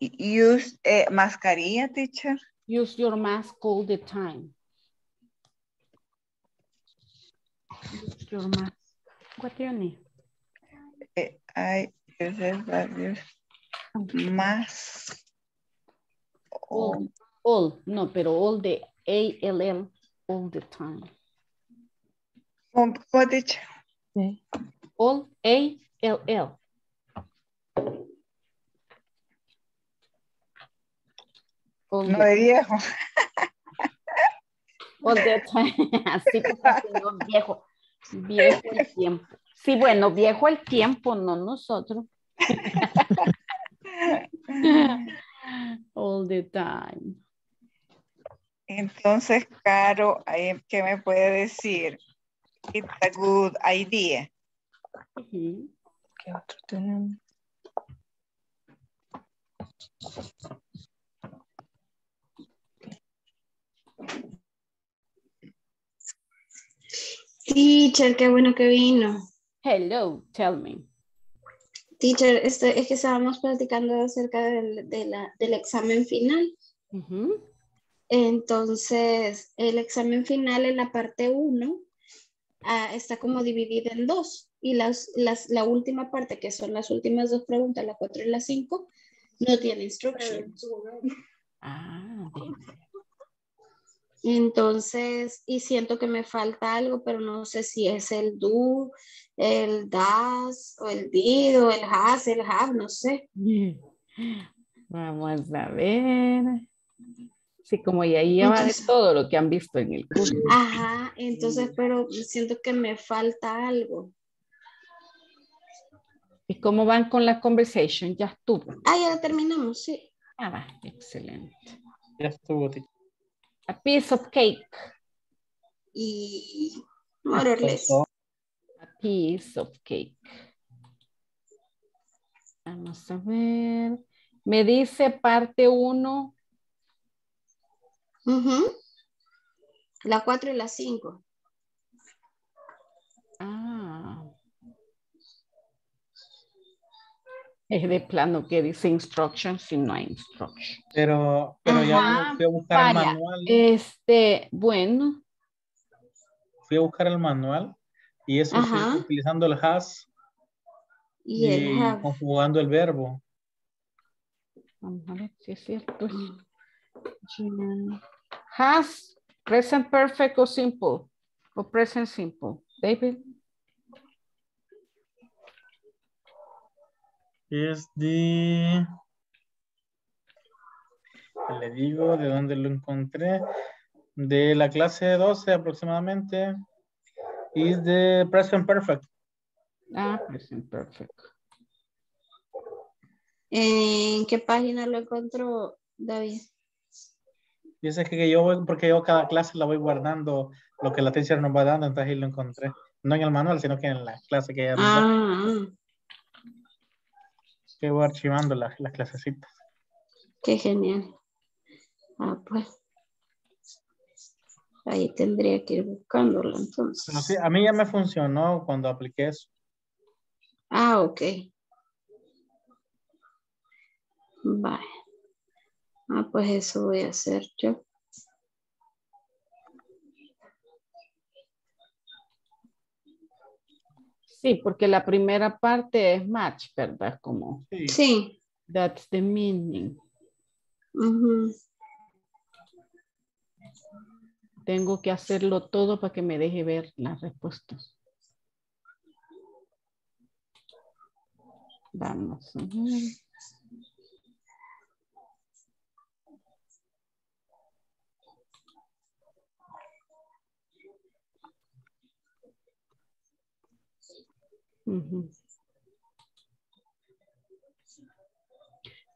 use eh, mascarilla, teacher. use your mask all the time. Use your mask. What do you need? Eh, I use más. All, all, no, pero all the A-L-L, all the time. ¿Cómo, cómo, teacher? All A-L-L. All No de viejo. all the time. Así como que no, viejo. Viejo el tiempo. Sí, bueno, viejo el tiempo, no nosotros. All the time. Entonces, Caro, ahí, ¿qué me puede decir? It's a good idea. ¿Qué otro tenemos? Teacher, qué bueno que vino. Hello, tell me. Teacher, este, es que estábamos platicando acerca del, de la- del examen final. Ujú. Entonces, el examen final en la parte 1 está como dividido en dos. Y las, las, la última parte, que son las últimas dos preguntas, la 4 y la 5, no tiene instruction. Ah, bien. Entonces, y siento que me falta algo, pero no sé si es el do, el das, o el did, o el has, el have, no sé. Vamos a ver. Sí, como ya lleva de Entonces- todo lo que han visto en el curso. Ajá, entonces, pero siento que me falta algo. ¿Y cómo van con la conversation? Ya estuvo. Ah, ya terminamos, sí. Ah, va, excelente. Ya estuvo. A piece of cake. Y more or less. A piece of cake. Vamos a ver. Me dice parte 1. Ujú. La 4 y la 5. Ah. Es de plano que dice instructions y no hay instructions. Pero, pero ya fui a buscar el manual. Este, bueno, Fui a buscar el manual y eso sí, Ajá. utilizando el has Y y el have. conjugando el verbo. vamos a ver si es cierto. Has, present perfect o simple. O present simple. David. Es de... Le digo de dónde lo encontré. De la clase 12 aproximadamente. Es de present perfect. Ah, present perfect. ¿En qué página lo encontró, David? Es que yo voy, porque yo cada clase la voy guardando lo que la teacher nos va dando, entonces ahí lo encontré. No en el manual, sino que en la clase que ella da. Ah, Que voy archivando las, las clasecitas. qué genial. Ah, pues. Ahí tendría que ir buscándolo entonces. Pero sí, a mí ya me funcionó cuando apliqué eso. Ah, ok. Vale. Ah, pues eso voy a hacer yo. Sí, porque la primera parte es match, ¿verdad? Como Sí. that's the meaning. Tengo que hacerlo todo para que me deje ver las respuestas. Vamos a ver.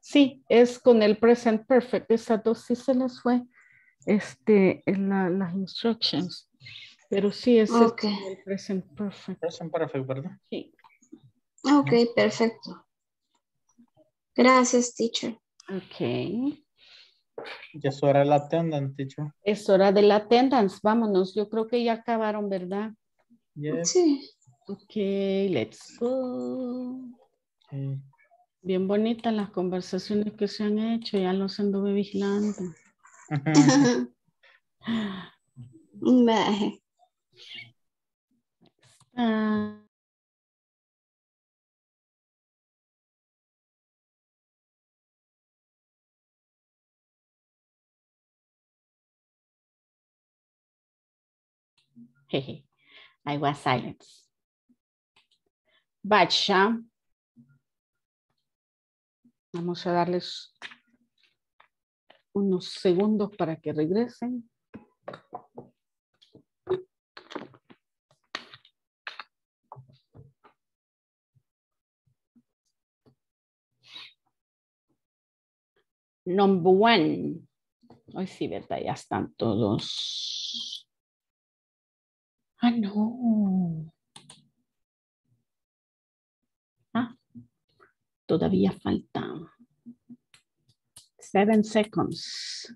Sí, es con el present perfect. Esas dos sí se les fue este, en la- las instructions. Pero sí es este, Ok. el present perfect. Present perfect, ¿verdad? Sí. Ok, perfecto. Gracias, teacher. Ok. Ya es hora de la attendance, teacher. Es hora de la attendance. Vámonos. Yo creo que ya acabaron, ¿verdad? Yes. Sí. Ok, let's go. Bien bonitas las conversaciones que se han hecho. Ya los anduve vigilando. Bye. I was silent. Bacha. Vamos a darles unos segundos para que regresen. Number one. Hoy sí, ¿verdad? Ya están todos. Ah, no. Ah, todavía falta. Seven seconds.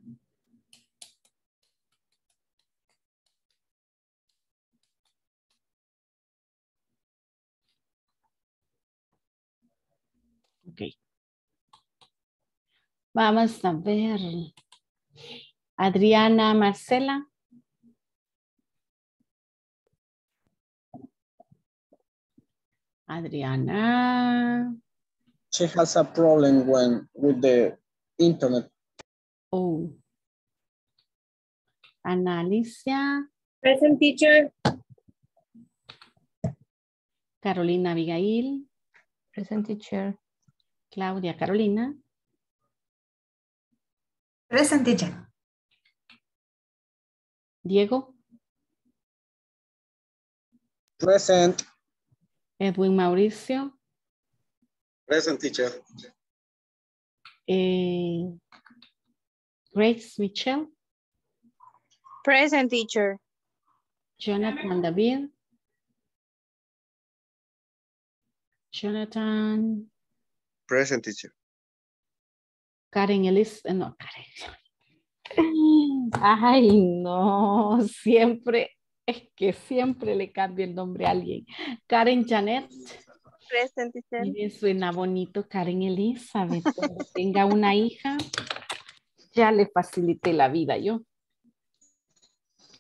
Ok. Vamos a ver. Adriana Marcela. Adriana. She has a problem when with the internet. Oh. Ana Alicia. Present teacher. Carolina Abigail. Present teacher. Claudia Carolina. Present teacher. Diego. Present. Edwin Mauricio. Present teacher. Eh, Grace Michelle. Present teacher. Jonathan David. Jonathan. Present teacher. Karen Elis. eh, No, Karen. Ay, no. Siempre. Es que siempre le cambio el nombre a alguien. Karen Janet. Suena bonito Karen Elizabeth. Tenga una hija, ya le facilité la vida yo.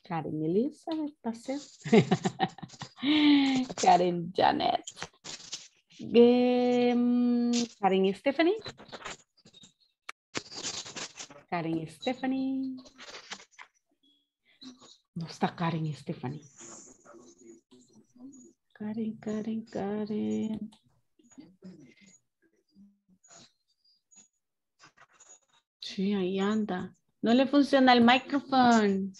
Karen Elizabeth, ser. Karen Janet. Em, Karen Stephanie. Karen Stephanie. No está Karen Stephanie. Karen, Karen, Karen. Sí, ahí anda. No le funciona el micrófono.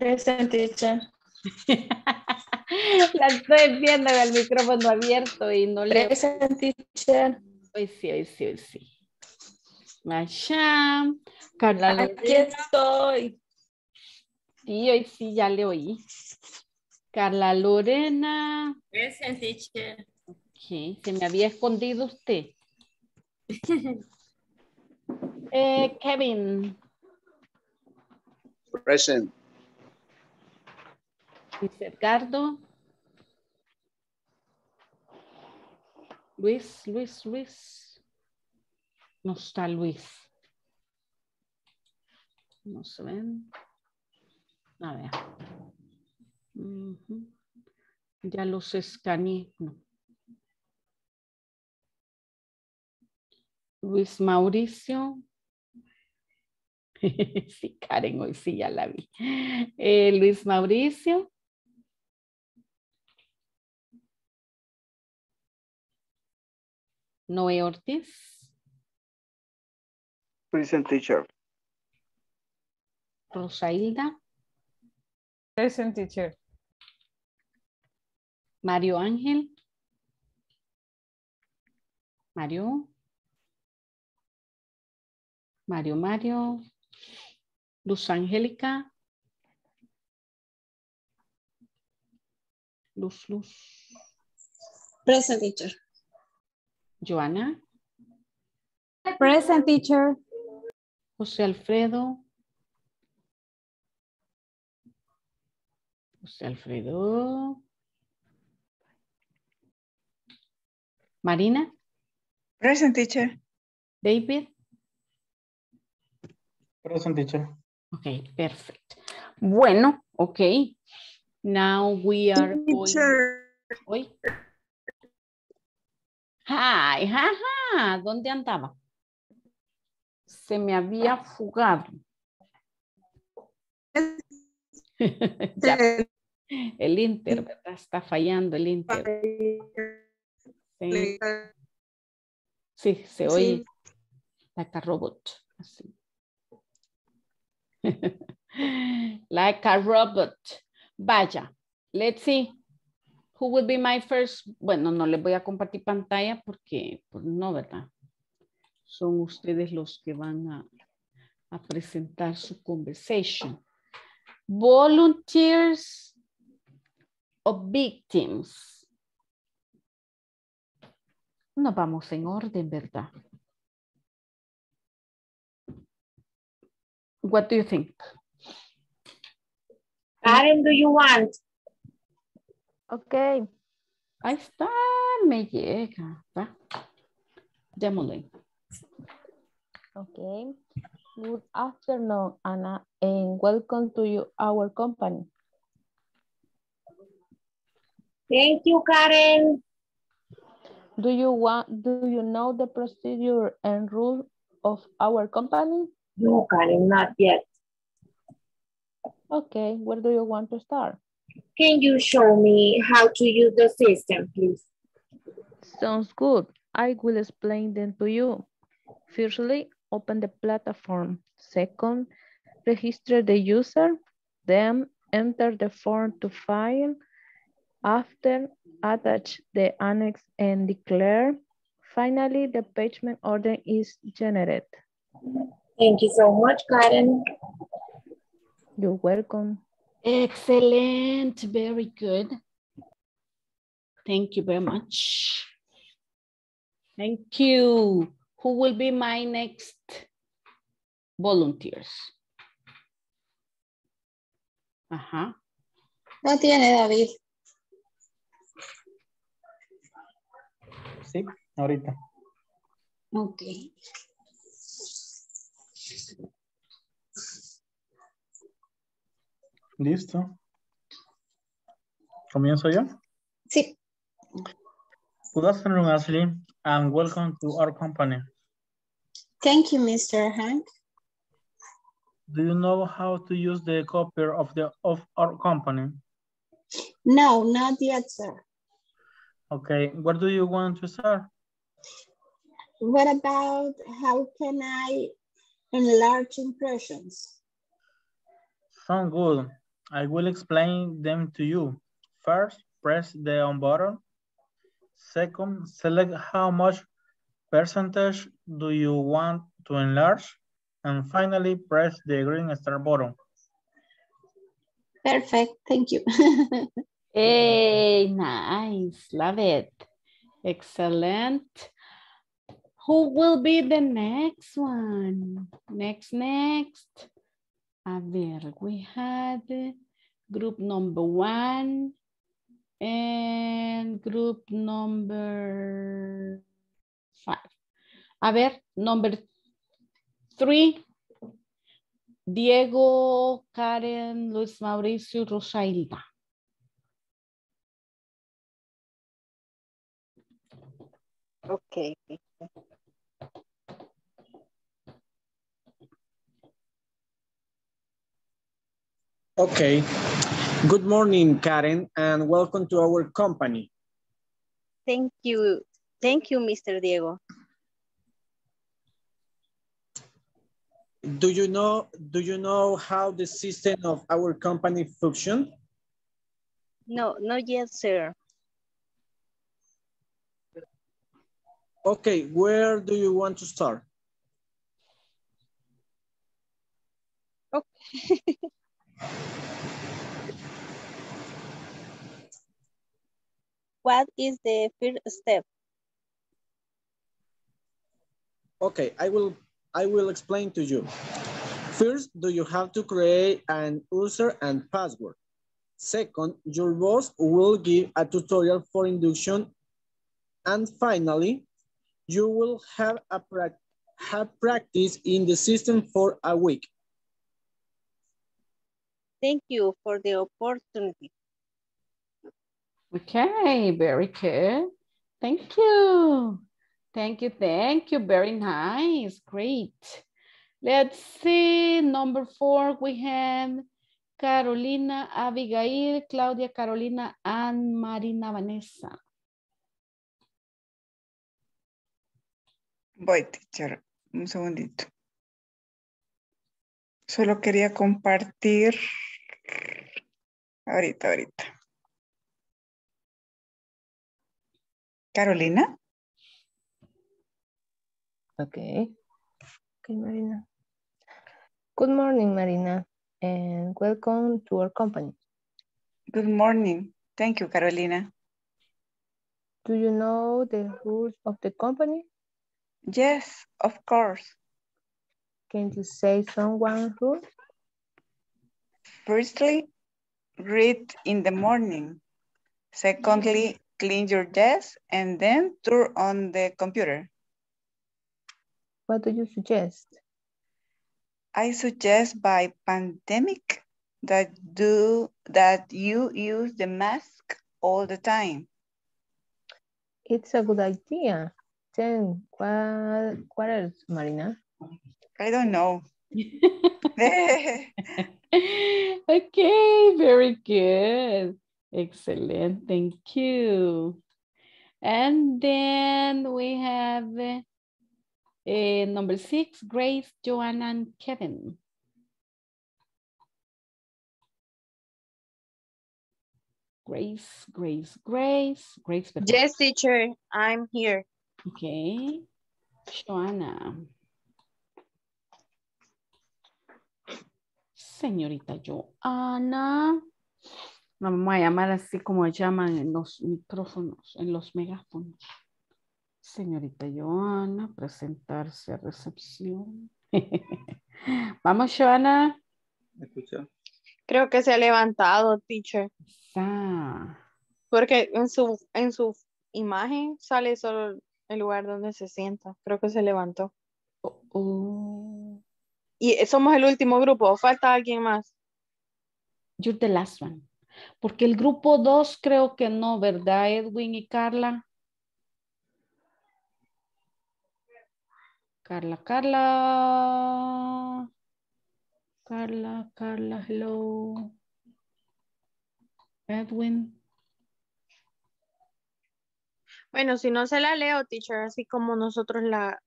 Present teacher. La estoy viendo en el micrófono abierto y no le... Present teacher. Hoy sí, hoy sí, hoy sí. Masha, Carla Aquí estoy. Sí, hoy sí, ya le oí. Carla Lorena. Present teacher. Ok, se me había escondido usted. Eh, Kevin. Present. Luis Edgardo. Luis, Luis, Luis. No está Luis. No se ven. A ver. Ya los escaneé. No. Luis Mauricio. sí, Karen, hoy sí ya la vi. Eh, Luis Mauricio. Noé Ortiz. Present teacher. Rosailda. Present teacher. Mario Ángel. Mario. Mario Mario. Luz Angélica. Luz Luz. Present teacher. Joana. Present teacher. José Alfredo. José Alfredo. Marina. Present teacher. David. Present teacher. Okay, perfect. Bueno, okay. Now we are going. Hoy. Hi, jaja, ¿dónde andaba? Se me había fugado. Ya. El Inter, ¿verdad? Está fallando el Inter. Sí, sí se oye. Like a robot. Así. like a robot. Vaya, let's see. Who will be my first? Bueno, no les voy a compartir pantalla porque, pues no, ¿verdad? Son ustedes los que van a, a presentar su conversation. Volunteers of victims. No vamos en orden, ¿verdad? What do you think? Karen, do you want? Ok. Ahí está, me llega. Va. Démosle. Okay. Good afternoon, Anna, and welcome to you, our company. Thank you, Karen. Do you want, do you know the procedure and rule of our company? No, Karen, not yet. Okay, where do you want to start? Can you show me how to use the system, please? Sounds good. I will explain them to you. Firstly, open the platform. Second, register the user. Then enter the form to file. After, attach the annex and declare. Finally, the payment order is generated. Thank you so much, Karen. You're welcome. Excellent, very good. Thank you very much. Thank you. Who will be my next volunteers? Ajá. No tiene David. Sí, ahorita. Ok. Listo. ¿Comienzo yo? Sí. Good afternoon, Ashley, and welcome to our company. Thank you, Mr. Hank. Do you know how to use the copier of the of our company? No, not yet, sir. Okay, where do you want to start? What about how can I enlarge impressions? Sound good. I will explain them to you. First, press the on button. Second, select how much percentage do you want to enlarge. And finally, press the green star button. Perfect, thank you. Hey, nice, love it. Excellent. Who will be the next one? Next, next. A ver, we had group number one and group number five. A ver, number three. Diego, Karen, Luis Mauricio, Rosailda. Okay. Okay. Good morning, Karen, and welcome to our company. Thank you. Thank you, Mr. Diego. Do you know, do you know how the system of our company function? No, not yet, sir. Okay, where do you want to start? Okay. what is the first step? Okay, I will I will explain to you. First, do you have to create an user and password? Second, your boss will give a tutorial for induction. And finally, you will have a pra have practice in the system for a week. Thank you for the opportunity. Okay, very good. Thank you. Thank you, thank you. Very nice, great. Let's see, number four, we have Carolina, Abigail, Claudia, Carolina, and Marina Vanessa. Voy, teacher. Un segundito. Solo quería compartir. Ahorita, ahorita. Carolina. Okay. Okay, Marina. Good morning, Marina, and welcome to our company. Good morning. Thank you, Carolina. Do you know the rules of the company? Yes, of course. Can you say someone who? Firstly, read in the morning. Secondly, clean your desk and then turn on the computer. What do you suggest? I suggest by pandemic that do that you use the mask all the time. It's a good idea. Then what, what else, Marina? I don't know. okay, very good. Excellent, thank you. And then we have uh, number six, Grace, Joanna, and Kevin. Grace, Grace, Grace, Grace. perdón. Yes, teacher, I'm here. Okay. Joanna. Señorita Joana. La vamos a llamar así como llaman en los micrófonos, en los megáfonos. Señorita Joana, presentarse a recepción. Vamos, Joana. ¿Me escucha? Creo que se ha levantado, teacher. Ah, Porque en su, en su imagen sale solo el lugar donde se sienta. Creo que se levantó. oh, Y somos el último grupo. ¿O falta alguien más? you're the last one. Porque el grupo dos creo que no, ¿verdad, Edwin y Carla? Carla, Carla. Carla, Carla, hello. Edwin. Bueno, si no se la leo, teacher, así como nosotros la,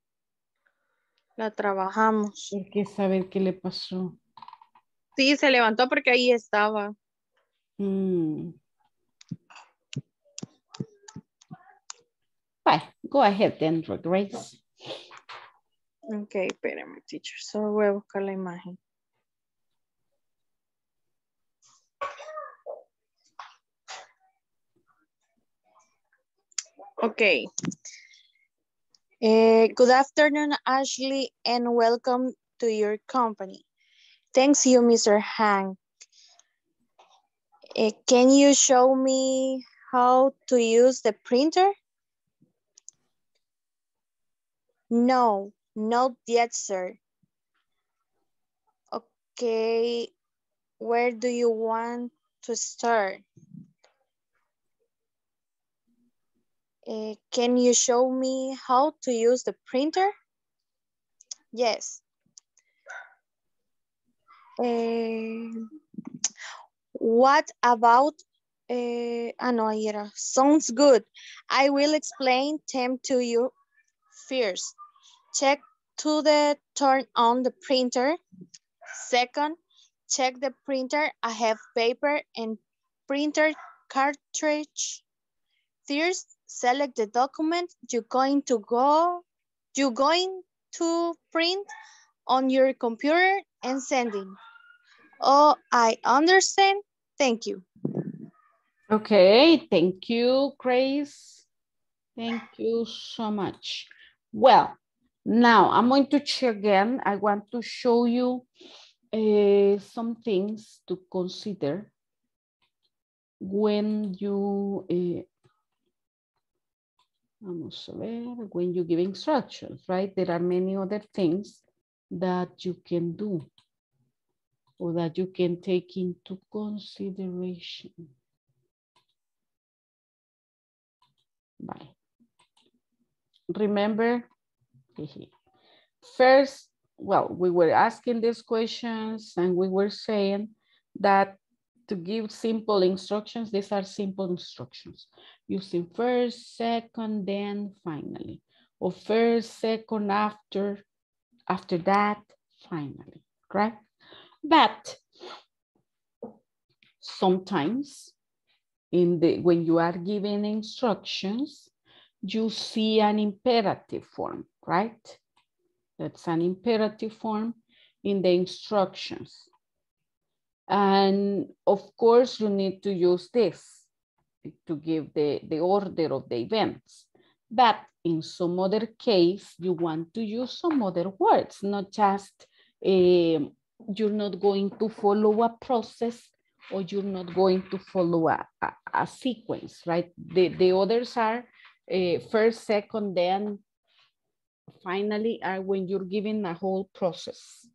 la trabajamos. Hay que saber qué le pasó. Sí, se levantó porque ahí estaba. Mm. Bye. Go ahead then, Grace. Ok, espérame, teacher. Solo voy a buscar la imagen. Okay. Eh, good afternoon, Ashley, and welcome to your company. Thanks you, Mr. Hank. Eh, can you show me how to use the printer? No, not yet, sir. Okay, where do you want to start? Eh, can you show me how to use the printer? Yes. Eh, what about, eh, ah, no. Sounds good. I will explain them to you first. Check to the turn on the printer. Second, check the printer. I have paper and printer cartridge. First, select the document you're going to go, you're going to print on your computer and sending. Oh, I understand. Thank you. Okay, thank you, Grace. Thank you so much. Well, now I'm going to check again. I want to show you uh, some things to consider when you, uh, vamos a ver, when you give instructions, right? There are many other things that you can do or that you can take into consideration. Bye. Remember, first, well, we were asking these questions and we were saying that to give simple instructions, these are simple instructions. Using first, second, then finally. Or first, second, after, after that, finally, right? But sometimes in the when you are giving instructions, you see an imperative form, right? That's an imperative form in the instructions. And of course, you need to use this to give the, the order of the events. But in some other case, you want to use some other words, not just, um, you're not going to follow a process or you're not going to follow a, a, a sequence, right? The, the others are uh, first, second, then finally are when you're giving a whole process,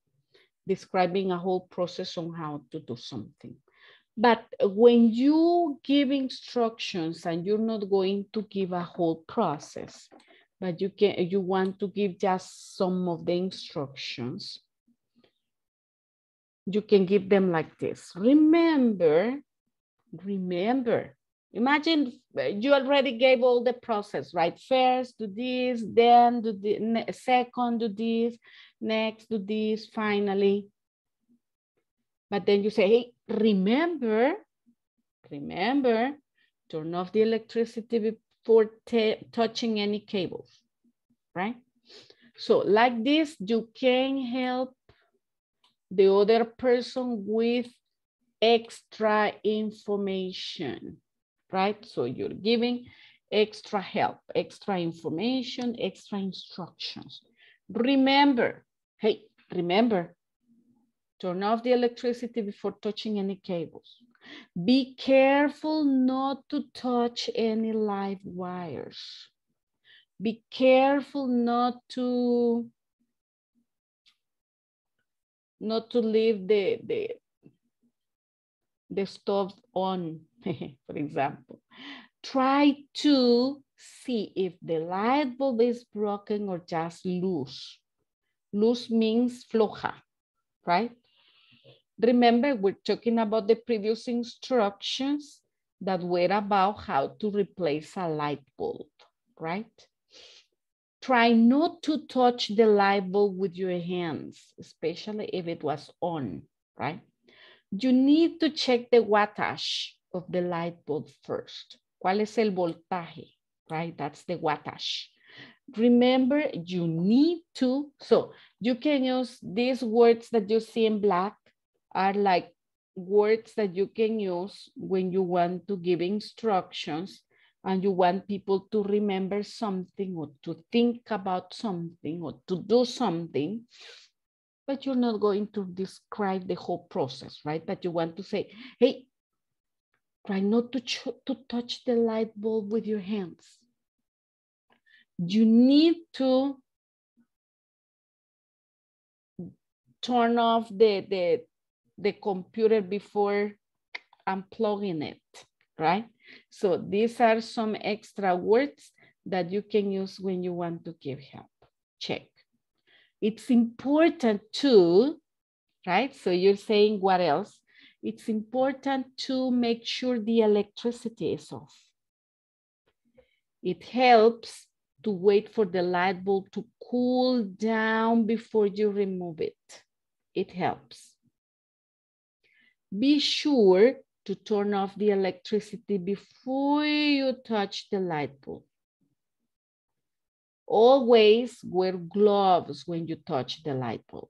describing a whole process on how to do something. But when you give instructions and you're not going to give a whole process, but you can you want to give just some of the instructions, you can give them like this. Remember, remember, imagine you already gave all the process, right? First do this, then do the second do this, next do this, finally. But then you say, hey, remember, remember, turn off the electricity before touching any cables, right? So like this, you can help the other person with extra information, right? So you're giving extra help, extra information, extra instructions. Remember, hey, remember, turn off the electricity before touching any cables. Be careful not to touch any live wires. Be careful not to not to leave the, the, the stove on, for example. Try to see if the light bulb is broken or just loose. Loose means floja, right? Remember, we're talking about the previous instructions that were about how to replace a light bulb, right? Try not to touch the light bulb with your hands, especially if it was on, right? You need to check the wattage of the light bulb first. ¿Cuál es el voltaje, right? That's the wattage. Remember, you need to, so you can use these words that you see in black are like words that you can use when you want to give instructions and you want people to remember something or to think about something or to do something, but you're not going to describe the whole process, right? But you want to say, hey, try not to, to touch the light bulb with your hands. You need to turn off the, the, the computer before unplugging it, right? So these are some extra words that you can use when you want to give help. Check. It's important to, right? So you're saying what else? It's important to make sure the electricity is off. It helps to wait for the light bulb to cool down before you remove it. It helps. Be sure to turn off the electricity before you touch the light bulb. Always wear gloves when you touch the light bulb.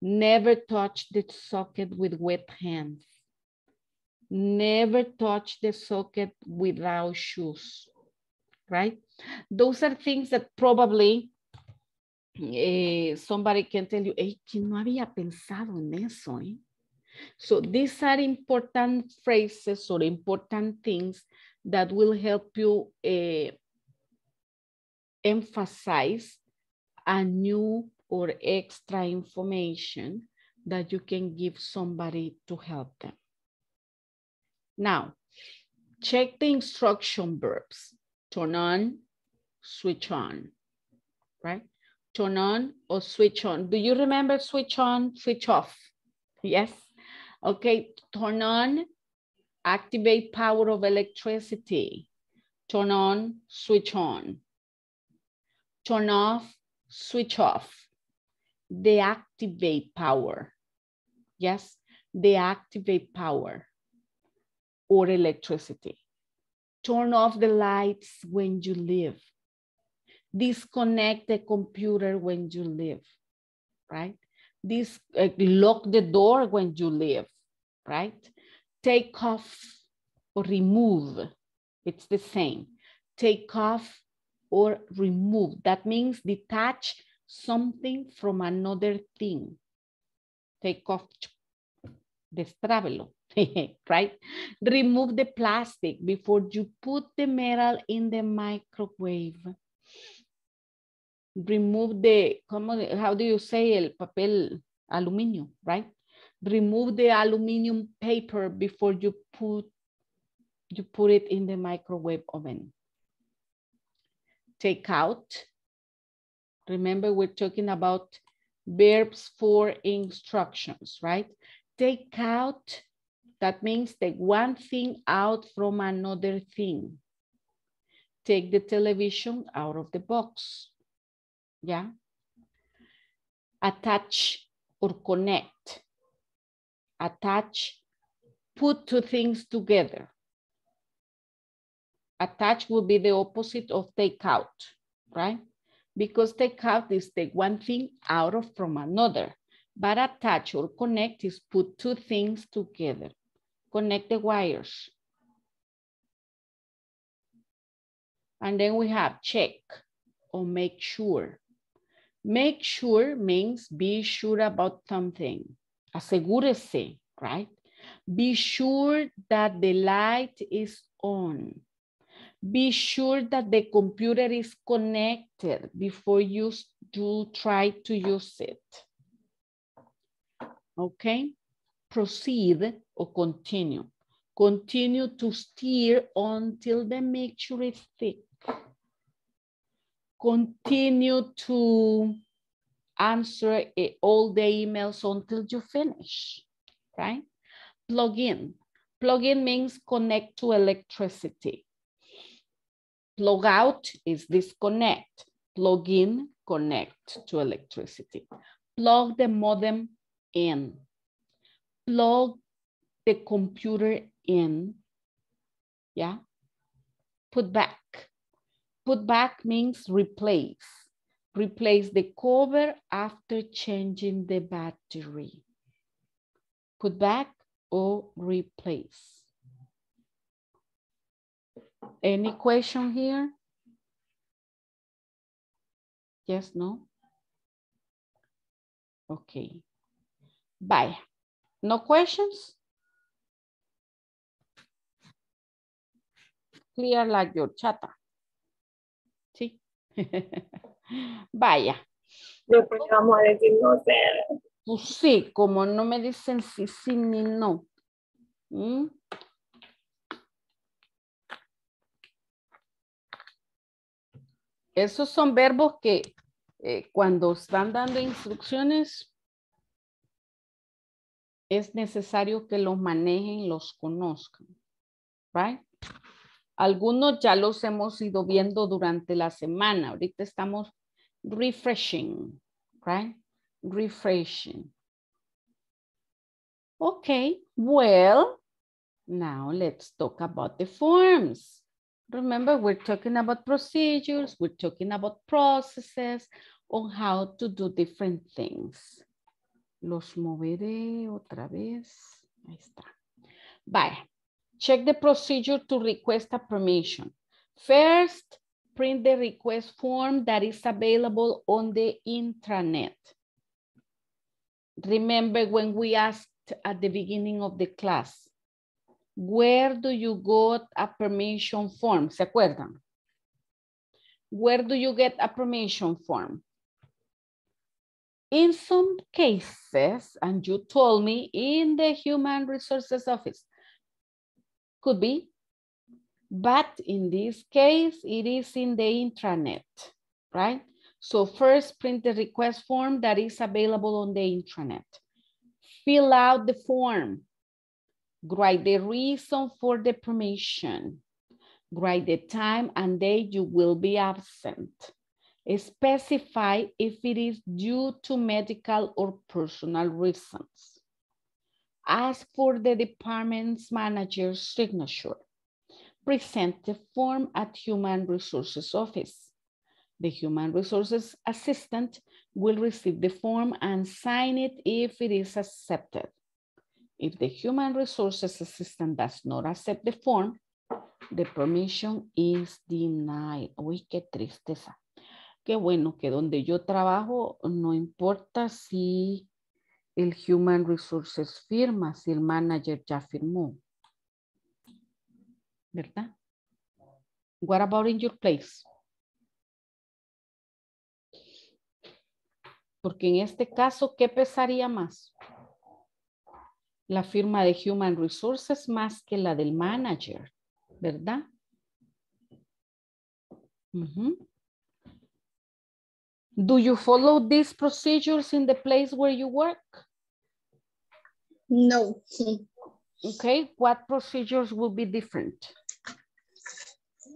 Never touch the socket with wet hands. Never touch the socket without shoes, right? Those are things that probably eh, somebody can tell you, hey, que no había pensado en eso, eh? So these are important phrases or important things that will help you uh, emphasize a new or extra information that you can give somebody to help them. Now, check the instruction verbs. Turn on, switch on, right? Turn on or switch on. Do you remember switch on, switch off? Yes? Okay, turn on, activate power of electricity. Turn on, switch on. Turn off, switch off. Deactivate power. yes, deactivate power or electricity. Turn off the lights when you leave. Disconnect the computer when you leave, right? This uh, lock the door when you leave, right? Take off or remove. It's the same. Take off or remove. That means detach something from another thing. Take off, destrábelo, right? Remove the plastic before you put the metal in the microwave. Remove the, ¿cómo, how do you say el papel aluminio, right? Remove the aluminum paper before you put you put it in the microwave oven. Take out. Remember, we're talking about verbs for instructions, right? Take out, that means take one thing out from another thing. Take the television out of the box, yeah? Attach or connect. Attach, put two things together. Attach will be the opposite of take out, right? Because take out is take one thing out of from another. But attach or connect is put two things together. Connect the wires. And then we have check or make sure. Make sure means be sure about something. Asegúrese, right? Be sure that the light is on. Be sure that the computer is connected before you, you try to use it. Okay, proceed or continue. Continue to stir until the mixture is thick. Continue to answer all the emails until you finish, right? Plug in. Plug in means connect to electricity. Plug out is disconnect. Plug in, connect to electricity. Plug the modem in. Plug the computer in. Yeah. Put back. Put back means replace. Replace the cover after changing the battery. Put back or replace. Any question here? Yes, no? Okay. Bye. No questions? Clear like your chata. Sí. Vaya. Después vamos a decir no sé. Pues sí, como no me dicen sí, sí ni no. ¿Mm? Esos son verbos que eh, cuando están dando instrucciones es necesario que los manejen, los conozcan. Right? Algunos ya los hemos ido viendo durante la semana. Ahorita estamos refreshing, right? Refreshing. Okay, well, now let's talk about the forms. Remember, we're talking about procedures, we're talking about processes on how to do different things. Los moveré otra vez. Ahí está. Vaya. Check the procedure to request a permission. First, print the request form that is available on the intranet. Remember when we asked at the beginning of the class, where do you got a permission form? ¿Se acuerdan? Where do you get a permission form? In some cases, and you told me in the Human Resources Office, could be, but in this case, it is in the intranet, right? So first print the request form that is available on the intranet. Fill out the form. Write the reason for the permission. Write the time and date you will be absent. Specify if it is due to medical or personal reasons. Ask for the department's manager's signature. Present the form at Human Resources Office. The Human Resources Assistant will receive the form and sign it if it is accepted. If the Human Resources Assistant does not accept the form, the permission is denied. Uy, qué tristeza. Qué bueno que donde yo trabajo no importa si el Human Resources firma, si el manager ya firmó. ¿Verdad? What about in your place? Porque en este caso, ¿qué pesaría más? La firma de Human Resources más que la del manager, ¿verdad? Ujú. Do you follow these procedures in the place where you work? No. Okay, what procedures will be different?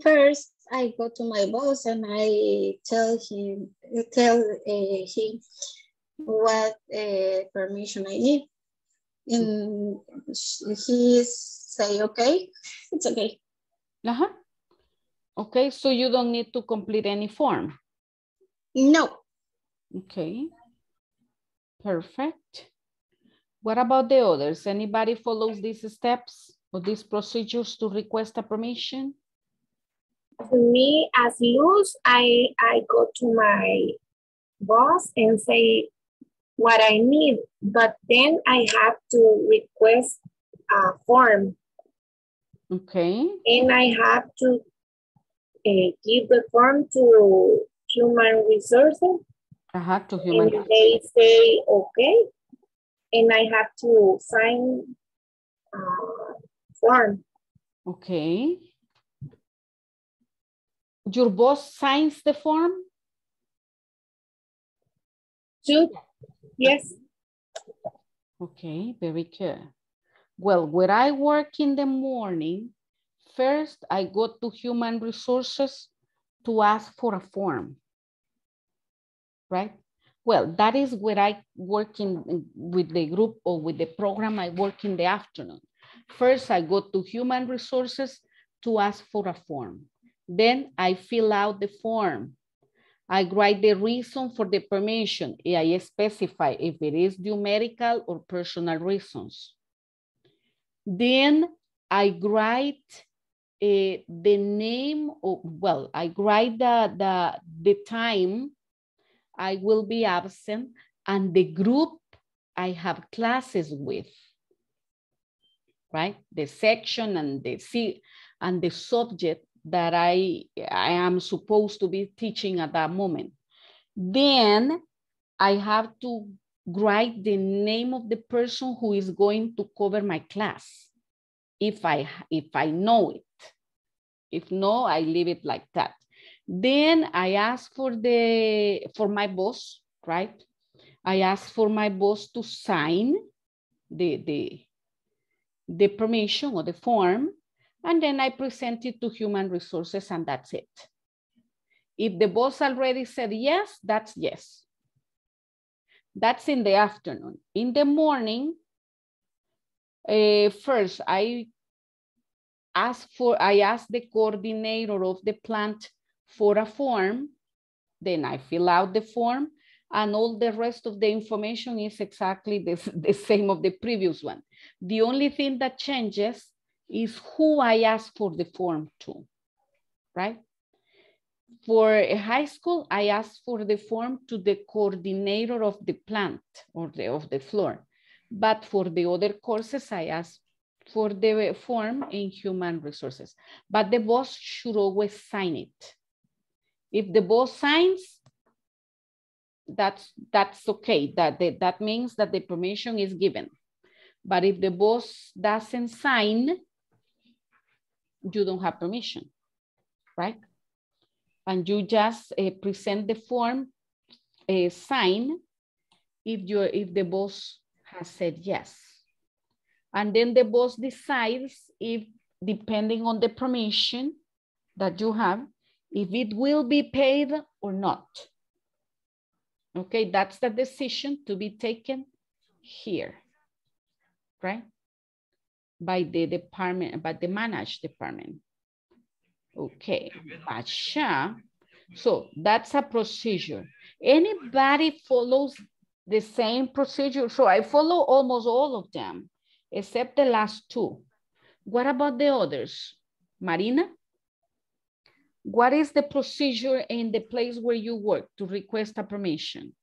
First, I go to my boss and I tell him, tell uh, him what uh, permission I need. And he say, okay, it's okay. Uh-huh. Okay, so you don't need to complete any form. No. Okay. Perfect. What about the others? Anybody follows these steps or these procedures to request a permission? To me, as loose, I, I go to my boss and say what I need, but then I have to request a form Okay. and I have to uh, give the form to human resources Uh-huh, to human. and they say, okay, and I have to sign uh, form. Okay. Your boss signs the form? Two, yes. Okay, very good. Well, when I work in the morning, first I go to human resources to ask for a form. Right? Well, that is where I work in, in- with the group or with the program I work in the afternoon. First, I go to human resources to ask for a form. Then I fill out the form. I write the reason for the permission. I specify if it is due medical or personal reasons. Then I write eh, the name of, well, I write the, the, the time I will be absent and the group I have classes with. Right? The section and the and the subject that I, I am supposed to be teaching at that moment. Then I have to write the name of the person who is going to cover my class. If I, if I know it. If no, I leave it like that. Then I ask for the, for my boss, right? I ask for my boss to sign the, the, the permission or the form, and then I present it to human resources and that's it. If the boss already said yes, that's yes. That's in the afternoon. In the morning, uh, first I ask for, I ask the coordinator of the plant for a form, then I fill out the form and all the rest of the information is exactly the, the same of the previous one. The only thing that changes is who I ask for the form to, right? For a high school, I ask for the form to the coordinator of the plant or the, of the floor. But for the other courses, I ask for the form in human resources. But the boss should always sign it. If the boss signs, that's, that's okay. That, that means that the permission is given. But if the boss doesn't sign, you don't have permission, right? And you just uh, present the form, uh, sign, if you if the boss has said yes. And then the boss decides if, depending on the permission that you have, if it will be paid or not. Okay, that's the decision to be taken here. right? By the department, by the managed department. Okay, shall, so that's a procedure. Anybody follows the same procedure? So I follow almost all of them, except the last two. What about the others? Marina? What is the procedure in the place where you work to request a permission?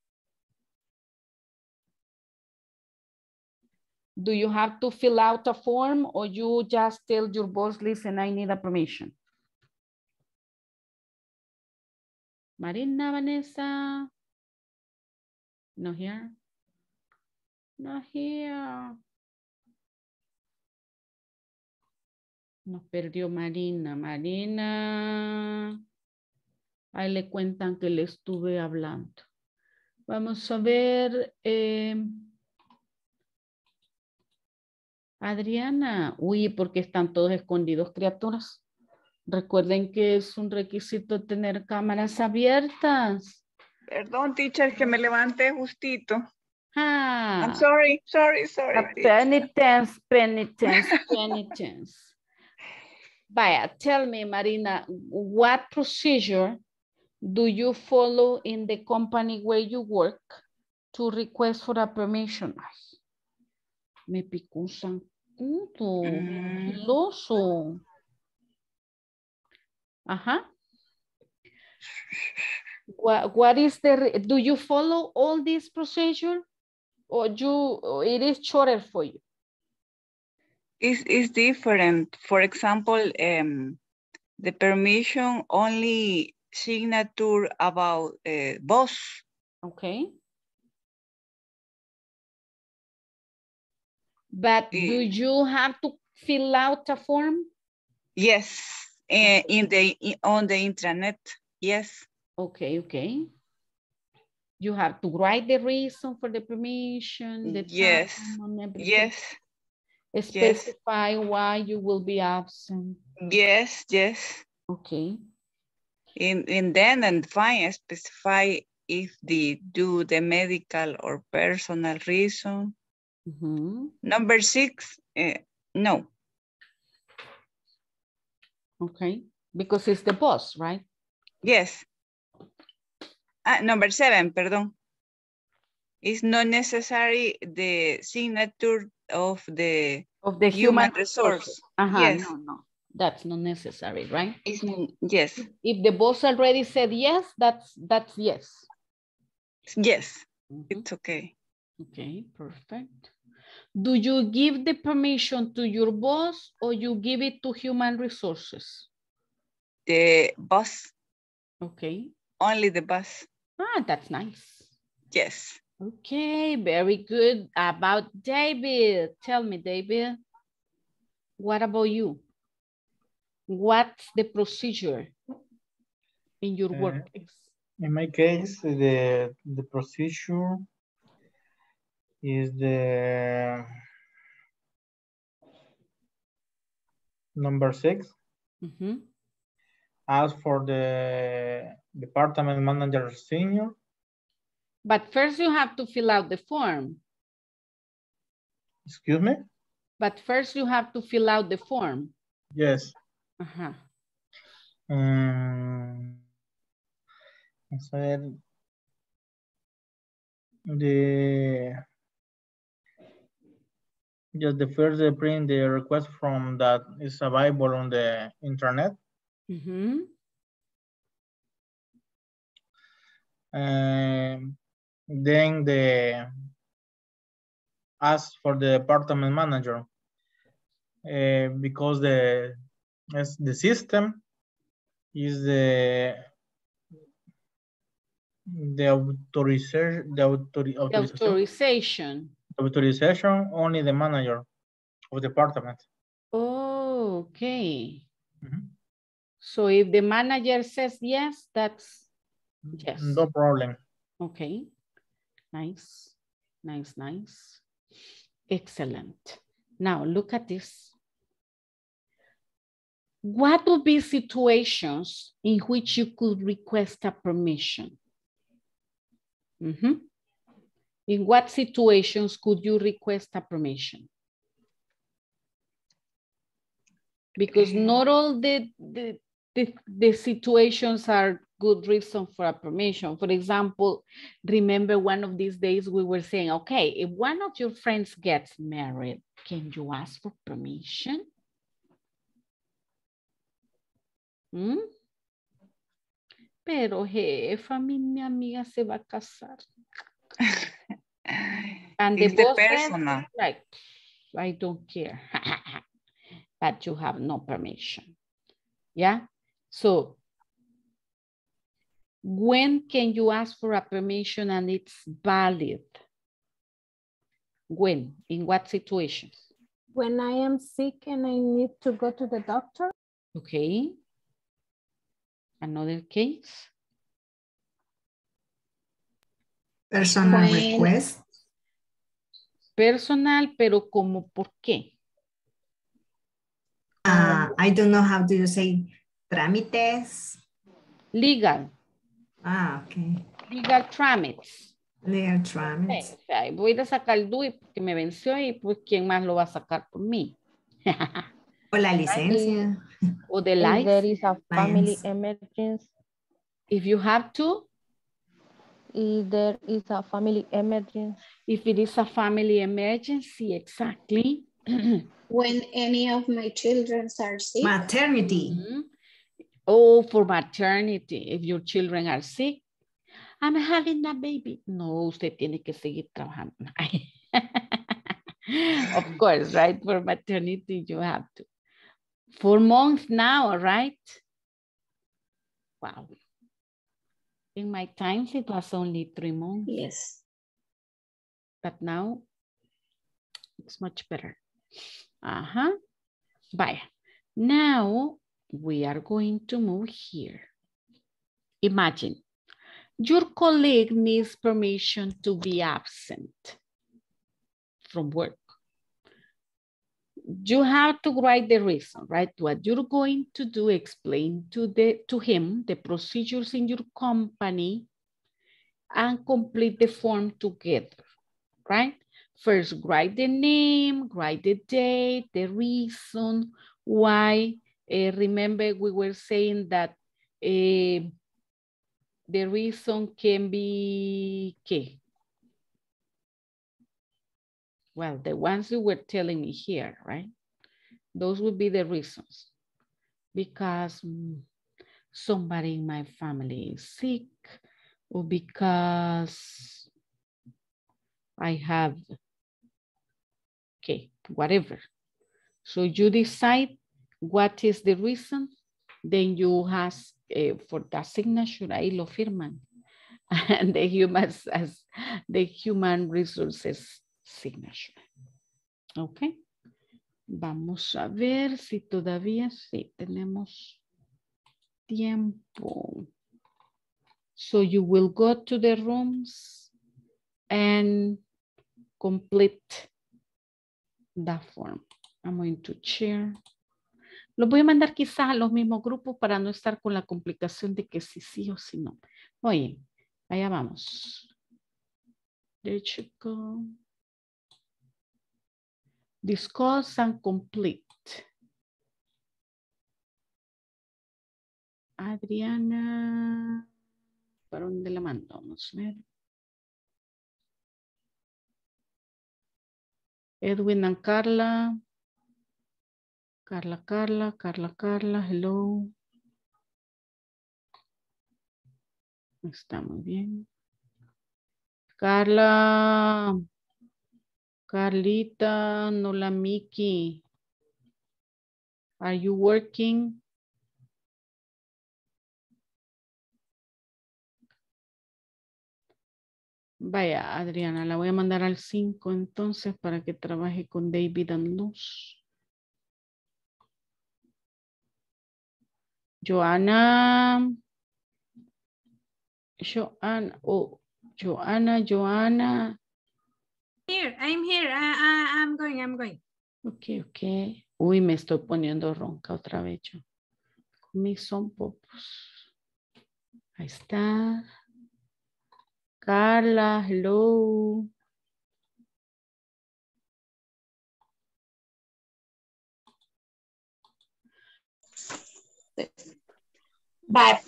Do you have to fill out a form or you just tell your boss, listen, I need a permission? Marina, Vanessa? No here? Not here. Nos perdió Marina. Marina. Ahí le cuentan que le estuve hablando. Vamos a ver. eh, Adriana. Uy, porque están todos escondidos, criaturas. Recuerden que es un requisito tener cámaras abiertas. Perdón, teacher, que me levanté justito. Ah, I'm sorry, sorry, sorry. a penitence, penitence, penitence. Vaya, tell me, Marina, what procedure do you follow in the company where you work to request for a permission? Ay, me picó un zancudo, filoso. Ajá. What, what is the, do you follow all this procedure? Or you, or it is shorter for you? It's, it's different. For example, um, the permission only signature about uh, boss. Okay. But do you have to fill out a form? Yes, eh, in the on the intranet. Yes. Okay, okay. You have to write the reason for the permission, the Yes. time and everything. Yes. Specify why you will be absent. Yes. Yes. Okay. And, and then and fine specify if the do the medical or personal reason. Mhm. Number six, eh, no. Okay, because it's the boss, right? Yes. Ah, number seven, perdón. It's not necessary the signature of the Of the human, human resource. Uh-huh, Yes. no, no, that's not necessary, right? It's, yes. If the boss already said yes, that's, that's yes. Yes. It's okay. Okay, perfect. Do you give the permission to your boss or you give it to human resources? The boss, Okay. only the boss. Ah, that's nice. Yes. Okay, very good. About David, tell me, David, what about you? What's the procedure in your Uh, workplace? In my case, the, the procedure is the number six. Mhm. Ask for the department manager senior. But first you have to fill out the form. Excuse me? But first you have to fill out the form. Yes. Mm, vamos a ver. The just the first they print the request from that is available on the internet. Mhm. Um, then they ask for the department manager uh, because the as the system is the the authorization the authori- The authorization, authorization. only the manager of the department. Oh, okay. Mhm. So if the manager says yes, that's yes. No problem. Okay. Nice, nice, nice. Excellent. Now look at this. What would be situations in which you could request a permission? Mhm. In what situations could you request a permission? because not all the, the, the, the situations are good reason for a permission. For example, remember one of these days we were saying, okay, if one of your friends gets married, can you ask for permission? ¿Mm? Pero jefa, mi, mi amiga se va a casar. And the It's the boss says, personal. like, I don't care. but you have no permission. Yeah? So when can you ask for a permission and it's valid? When? In what situations? When I am sick and I need to go to the doctor, Okay. Another case? Personal When- request. Personal, pero como por qué? Uh, I don't know how do you say trámites. Legal. Ah, okay. Legal tramits. Legal Eh, trámites. o sea, voy a sacar el DUI porque me venció y pues ¿quién más lo va a sacar por mí? O la licencia. o the If license. there is a family emergency, If you have to, if there is a family emergency, if it is a family emergency, exactly. When any of my children are sick. Maternity. Mhm. Oh, for maternity, if your children are sick, I'm having a baby. No, usted tiene que seguir trabajando. of course, right? For maternity, you have to. For months now, right? Wow. In my times, it was only three months. Yes. But now, it's much better. Uh-huh. Bye. Now, we are going to move here. Imagine, your colleague needs permission to be absent from work. You have to write the reason, right? What you're going to do, explain to, the, to him the procedures in your company and complete the form together, right? First, write the name, write the date, the reason why. Eh, remember, we were saying that eh, the reason can be. Well, the ones you were telling me here, right? Those would be the reasons. Because mm, somebody in my family is sick or because I have, okay, whatever. So you decide what is the reason, then you ask eh, for the signature, ahí lo firman. And the human, as the human resources signature. Ok. Vamos a ver si todavía sí tenemos tiempo. So you will go to the rooms and complete the form. I'm going to share. Los voy a mandar quizás a los mismos grupos para no estar con la complicación de que si sí o si no. Oye, allá vamos. There you go. Discuss and complete. Adriana, ¿para dónde la a ver. Edwin and Carla. Carla, Carla, Carla, Carla, hello. Está muy bien. Carla. Carlita, Nola Miki. Are you working? Vaya, Adriana, la voy a mandar al 5 entonces para que trabaje con David and Luz. Joana. Joana, oh, Joana, Joana. Here, I'm here. I, I, I'm going, I'm going. Ok, ok. Uy, me estoy poniendo ronca otra vez yo. Con mis son popos. Ahí está. Carla, hello. but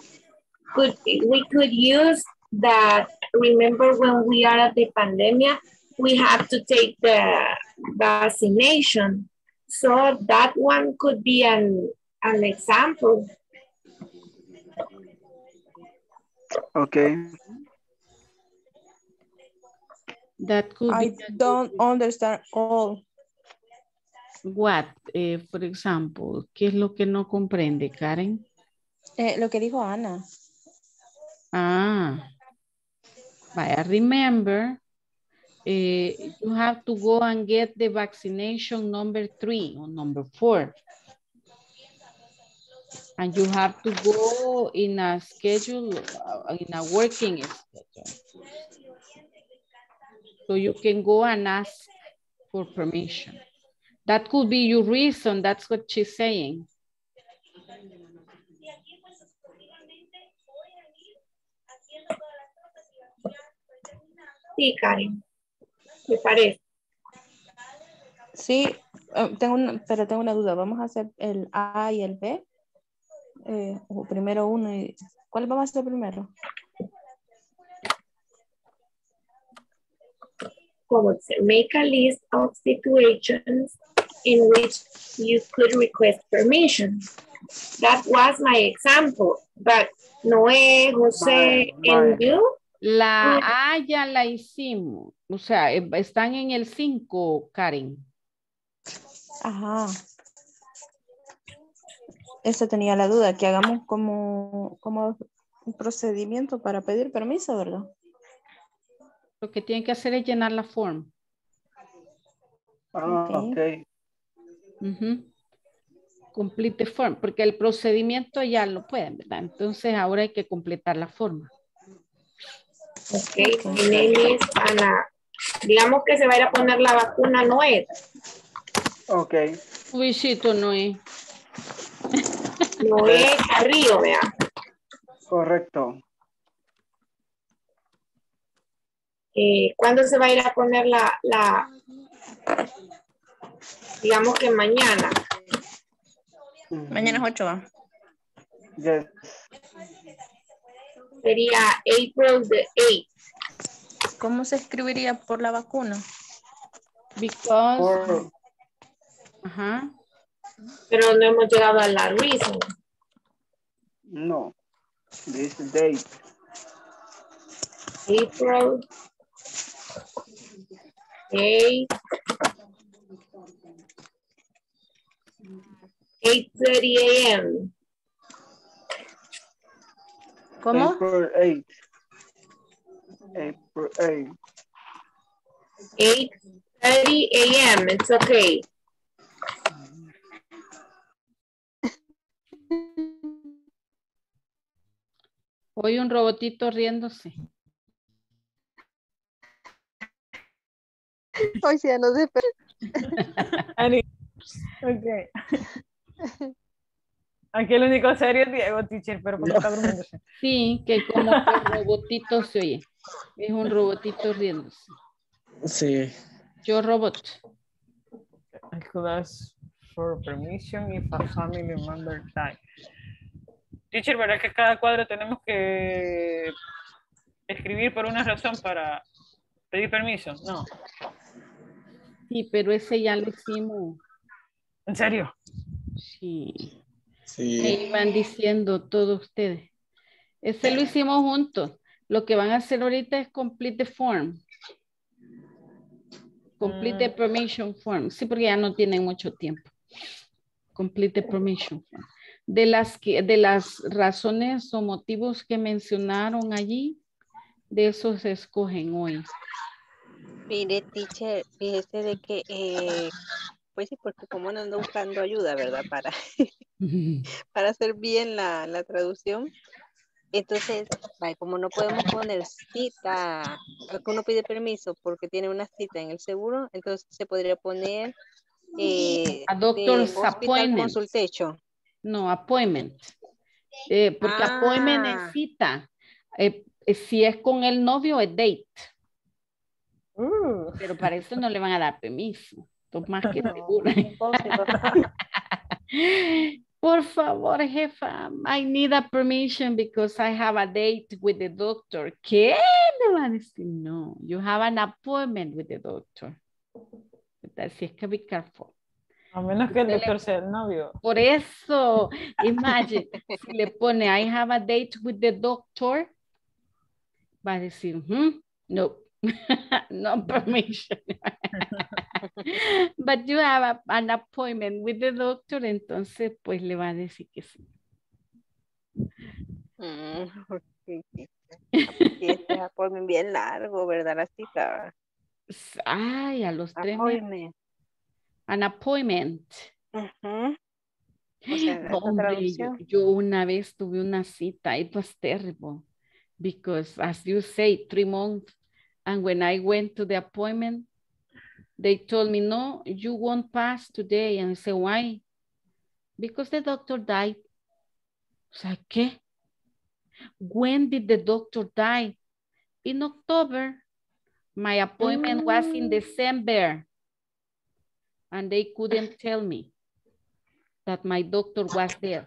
could we could use that remember when we are at the pandemic we have to take the vaccination so that one could be an an example Okay. That could I be don't understand all. what, eh, for example, ¿qué es lo que no comprende, Karen? Eh, lo que dijo Ana. Ah, vaya, remember, eh, you have to go and get the vaccination number three or number four. And you have to go in a schedule, uh, in a working schedule. So you can go and ask for permission. That could be your reason, that's what she's saying. sí Karen parece Sí, eh, tengo una, pero tengo una duda. ¿Vamos a hacer el A y el B? Eh, o primero uno y... ¿Cuál vamos a hacer primero? como dice, make a list of situations in which you could request permission. That was my example, but Noé, José, and you, La A ya la hicimos. O sea, eh, están en el 5, Karen. Ajá. Eso tenía la duda, que hagamos como, como un procedimiento para pedir permiso, ¿verdad? Lo que tienen que hacer es llenar la form. Ah, Ok. ok. Ujú. Complete the form, porque el procedimiento ya lo pueden, ¿verdad? Entonces ahora hay que completar la forma. Okay, my name is Ana. Digamos que se va a ir a poner la vacuna Noé. Ok. Luisito Noé. Noé Carrillo, vea. Correcto. Eh, ¿Cuándo se va a ir a poner la, la, digamos que mañana? Mañana es 8, ¿va? Yes. Sería April the 8th. ¿Cómo se escribiría por la vacuna? Because. Por- Ajá. Pero no hemos llegado a la reason. no. This date. April 8 8.30 a.m. ¿Cómo? April 8. April 8. 8.30 a.m. It's okay. Hoy un robotito riéndose. Hoy sí no sé, pero Ani. Ok. Aquí el único serio es Diego, teacher, pero porque está durmiéndose. Sí, que como que el robotito se oye. Es un robotito riéndose. Sí. Yo robot. I could ask for permission if a family member die. Teacher, ¿verdad que cada cuadro tenemos que escribir por una razón para pedir permiso? No. Sí, pero ese ya lo hicimos. ¿En serio? Sí. Sí. Me iban diciendo todos ustedes. Ese lo hicimos juntos. Lo que van a hacer ahorita es complete the form. Complete the permission form. Sí, porque ya no tienen mucho tiempo. Complete the permission form. De las, que, de las razones o motivos que mencionaron allí, de esos se escogen hoy. Mire, teacher, fíjese de que, eh, pues sí, porque como no ando buscando ayuda, ¿verdad? Para, para hacer bien la, la traducción. Entonces, como no podemos poner cita, uno pide permiso porque tiene una cita en el seguro, entonces se podría poner eh, A doctor's appointment. consultation. No, appointment. Eh, porque appointment Ah. es cita. Eh, eh, si es con el novio, es date. Uh. Pero para eso no le van a dar permiso. Es más que seguro. Por favor, jefa, I need a permission because I have a date with the doctor. ¿Qué? Me va a decir, no, you have an appointment with the doctor. Así es que be careful. A menos que el le- doctor sea el novio. Por eso, imagine, si le pone I have a date with the doctor, va a decir, "Hmm, no, no permission. But you have a- an appointment with the doctor, entonces pues le va a decir que sí. Mm, este appointment bien largo, ¿verdad? La cita. Ay, a los tres meses. An appointment. Ujú. O sea, No, esa hombre, yo, traducción. yo una vez tuve una cita, it was terrible because as you say, three months, and when I went to the appointment, they told me, no, you won't pass today, and I said, why? Because the doctor died. O sea, ¿qué? When did the doctor die? In October. My appointment was in mm. December. And they couldn't tell me that my doctor was there.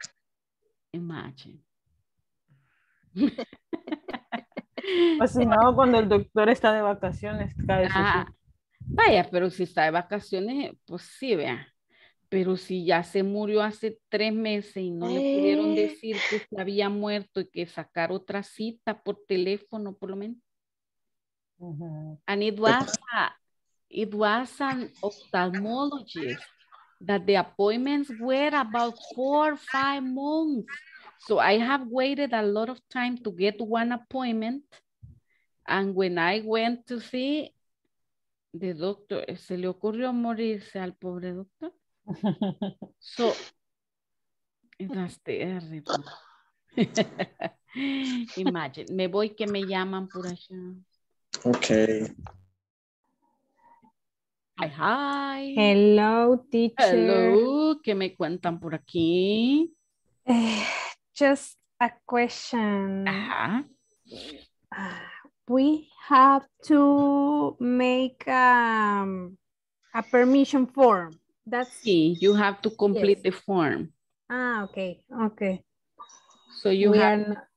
Imagine. O si no, cuando el doctor está de vacaciones, cae Ah, vaya, pero si está de vacaciones, pues sí, vea. Pero si ya se murió hace tres meses y no le pudieron Eh. decir que se había muerto y que sacar otra cita por teléfono, por lo menos. Ujú. And it was, a, it was an ophthalmologist that the appointments were about four, five months. So I have waited a lot of time to get one appointment. And when I went to see the doctor, se le ocurrió morirse al pobre doctor. So, was terrible. Imagine, me voy que me llaman por allá. Okay. Hi, hi. Hello, teacher. Hello, ¿qué me cuentan por aquí? Eh, just a question. Ajá. We have to make um, a permission form. That's Sí, you have to complete the form. ah okay okay. So you We have are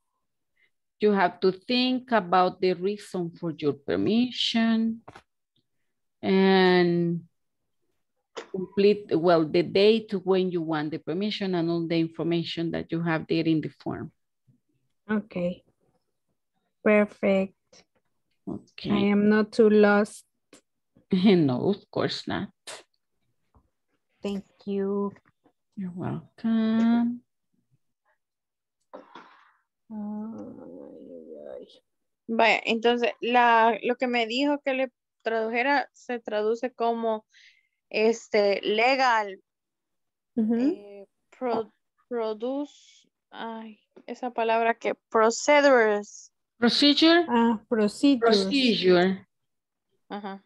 you have to think about the reason for your permission and complete, well, the date when you want the permission and all the information that you have there in the form. okay. Perfect. I Okay. am not too lost. No, of course not. Thank you. You're welcome. Vaya, entonces la, lo que me dijo que le tradujera se traduce como este legal eh, pro- produce ay, esa palabra que procedures Procedure? Ah, procedures. Procedure. ajá,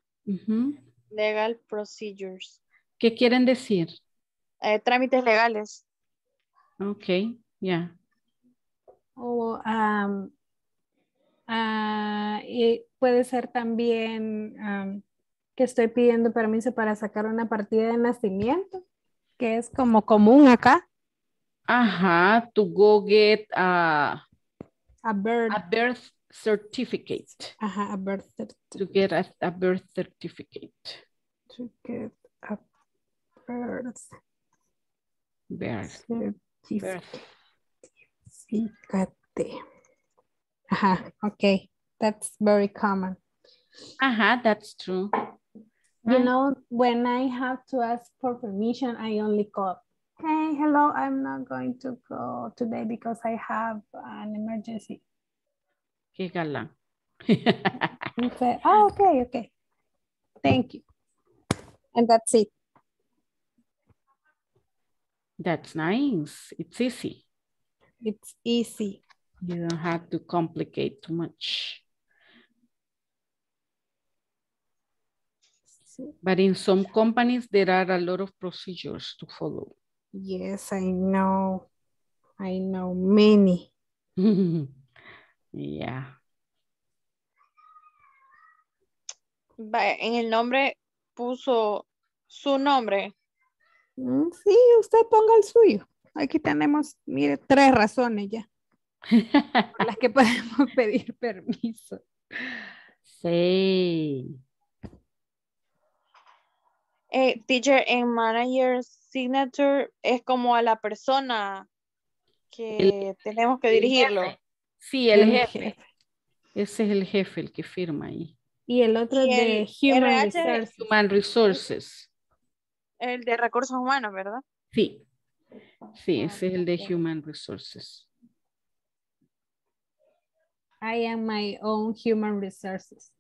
legal procedures ¿Qué quieren decir? eh, trámites legales Ok, ya. O am, ah, y puede ser también am, que estoy pidiendo permiso para sacar una partida de nacimiento, que es como común acá. Ajá, to go get a, A birth. a birth certificate. Ajá, a birth To get a, a birth certificate. to get a birth Birth. certificate. Ajá, okay. That's very common. Ajá, that's true. You know, when I have to ask for permission, I only call. Hey, hello, I'm not going to go today because I have an emergency. Qué galán. And say, oh, okay, okay. Thank you. And that's it. That's nice. It's easy. It's easy. You don't have to complicate too much. But in some companies, there are a lot of procedures to follow. Yes, I know. I know many. yeah. En el nombre puso su nombre Mm, Sí, usted ponga el suyo. Aquí tenemos, mire, tres razones ya. por las que podemos pedir permiso. Sí. Eh, teacher, en manager signature es como a la persona que tenemos que dirigirlo. jefe. Sí, el El jefe. Ese es el jefe el que firma ahí. Y el otro Y de Human RH Resources. Human Resources. El de recursos humanos, ¿verdad? Sí. Sí, ese es el de Human Resources. I am my own human resources.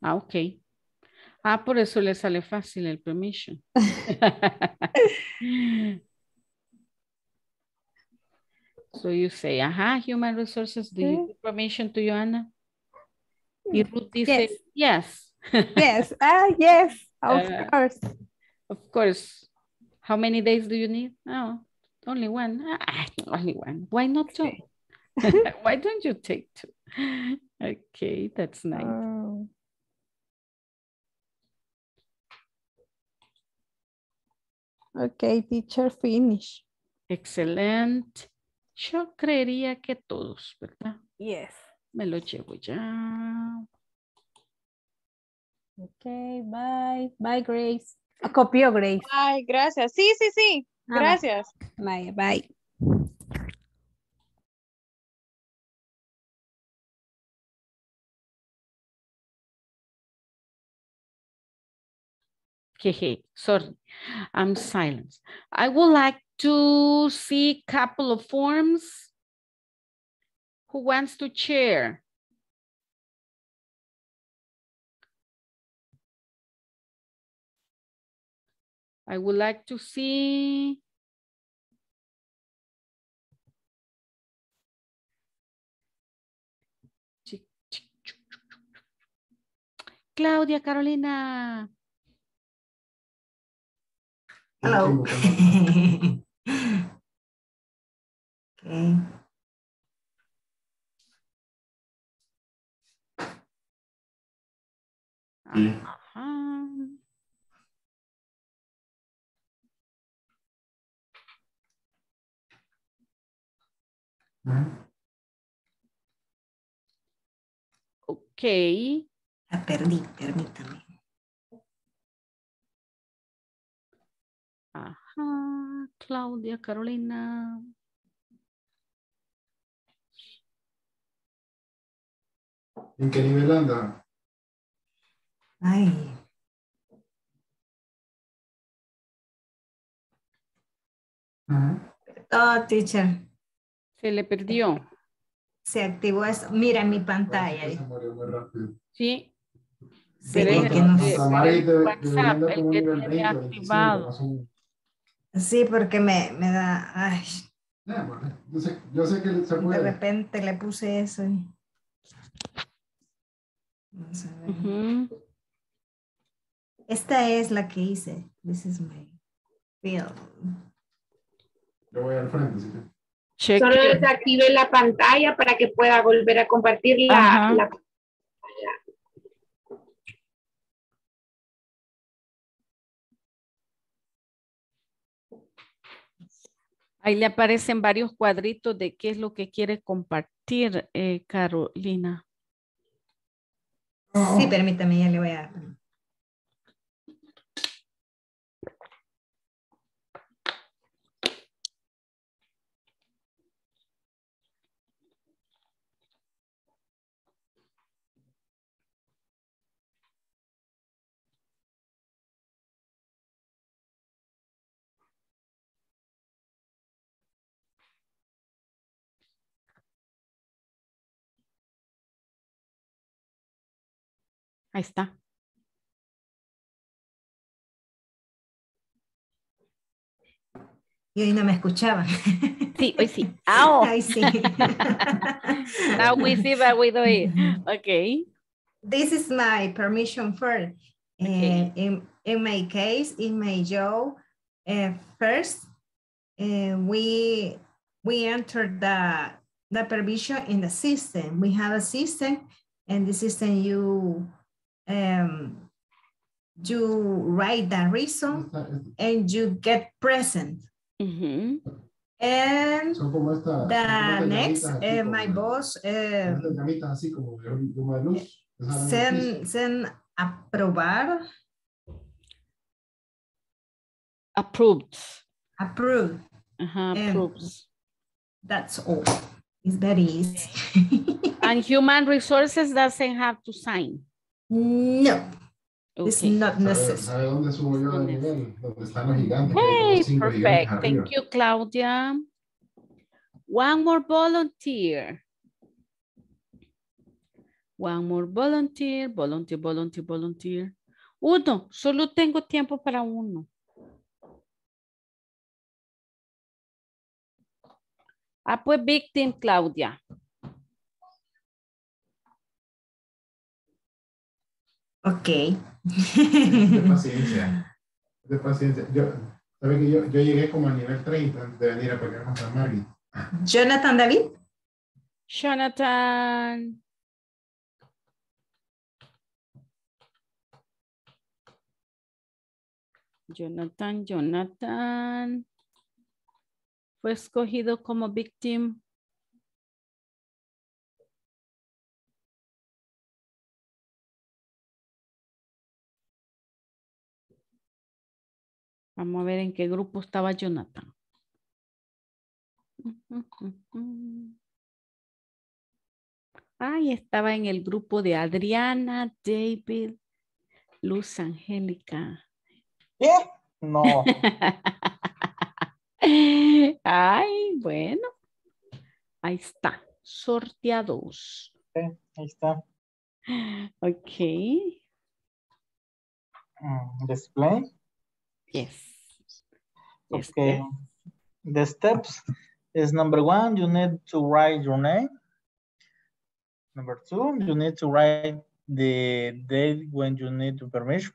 Ah, ok. Ah, por eso le sale fácil el permission. so you say, ajá, human resources, do you give permission to Joanna? Y Ruth dice, yes. Yes, ah, yes, of Uh, course. Of course. How many days do you need? Oh, only one. Ah, only one. Why not two? Why don't you take two? Okay, that's nice. Oh. Okay, teacher, finish. Excelente. Yo creería que todos, ¿verdad? Yes. Me lo llevo ya. Okay, bye. Bye, Grace. Ah, Copió Grace. Ay, gracias. Sí, sí, sí. Ah. Gracias. Bye, bye. Sorry, I'm silent. I would like to see a couple of forms. Who wants to chair? I would like to see. Claudia, Carolina. Hello. okay. Ajá. Ok. La perdí, permítame. Ajá. Claudia, Carolina. ¿En qué nivel anda? Ay. Oh, teacher. Se le perdió. Se activó eso. Mira mi pantalla. Se murió muy rápido. Sí. Sí, que no el- sé. Tamara el debe- WhatsApp, debería andar el como que nivel tiene 20, 25, activado. Sí, porque me, me da. Ay, Ya, bueno, Yo sé, yo sé que se de repente le puse eso. y- Vamos a ver. Esta es la que hice. This is my field. Yo voy al frente, que. Cheque. Solo desactive la pantalla para que pueda volver a compartir la, Ajá. la Ahí le aparecen varios cuadritos de qué es lo que quiere compartir, eh, Carolina. Sí, permítame, ya le voy a. Ahí está. Y hoy no me escuchaba. Sí, hoy sí. ¡Ao! Ay, sí. Now we see that we do it. Okay. This is my permission for. Uh, in, in my case, in my job, uh, first, uh, we we enter the the permission in the system. We have a system, and the system you um, you write the reason and you get present. Mm -hmm. And the next, uh, my boss uh, send, send aprobar. Approved. Approved. Uh -huh. That's all. It's very easy. and human resources doesn't have to sign. No, it's Okay. not ¿Sabe, necessary. sabe dónde subo yo de nivel? Donde están los gigantes. que hay como Hey, perfect. Thank you, Claudia. One more volunteer. One more volunteer, volunteer, volunteer, volunteer. Uno, solo tengo tiempo para uno. Ah, pues victim, Claudia. Ok. De paciencia. De paciencia. Yo, ¿sabe que yo, yo llegué como a nivel 30 antes de venir a pelear contra Margit? Jonathan David. Jonathan. Jonathan, Jonathan. Fue escogido como victim. Vamos a ver en qué grupo estaba Jonathan. Ay, estaba en el grupo de Adriana, David, Luz Angélica. ¿Qué? No. Ay, bueno. Ahí está. Sorteados. Ok, ahí está. Ok. Mm, Display. Yes. Okay. The steps is number one, you need to write your name. Number two, you need to write the date when you need to permission.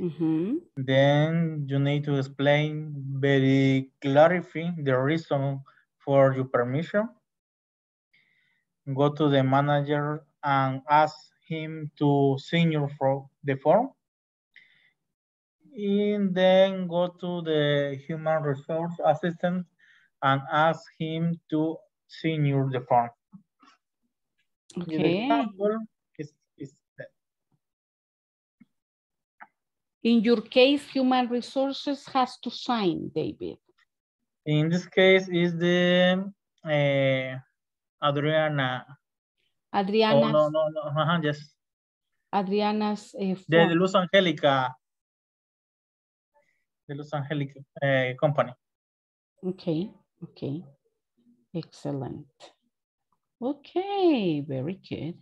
Mhm. Then you need to explain very clarify the reason for your permission. Go to the manager and ask him to sign your fro- the form. And then go to the human resource assistant and ask him to sign your the form. Okay. is, is. In your case, human resources has to sign, David. In this case is the uh, Adriana. Adriana's, Oh, no, no, no. uh-huh, yes. Adriana's eh, The, the. Luz Angelica. The Luz Angelica uh, company. Okay, okay. Excellent. Okay, very good.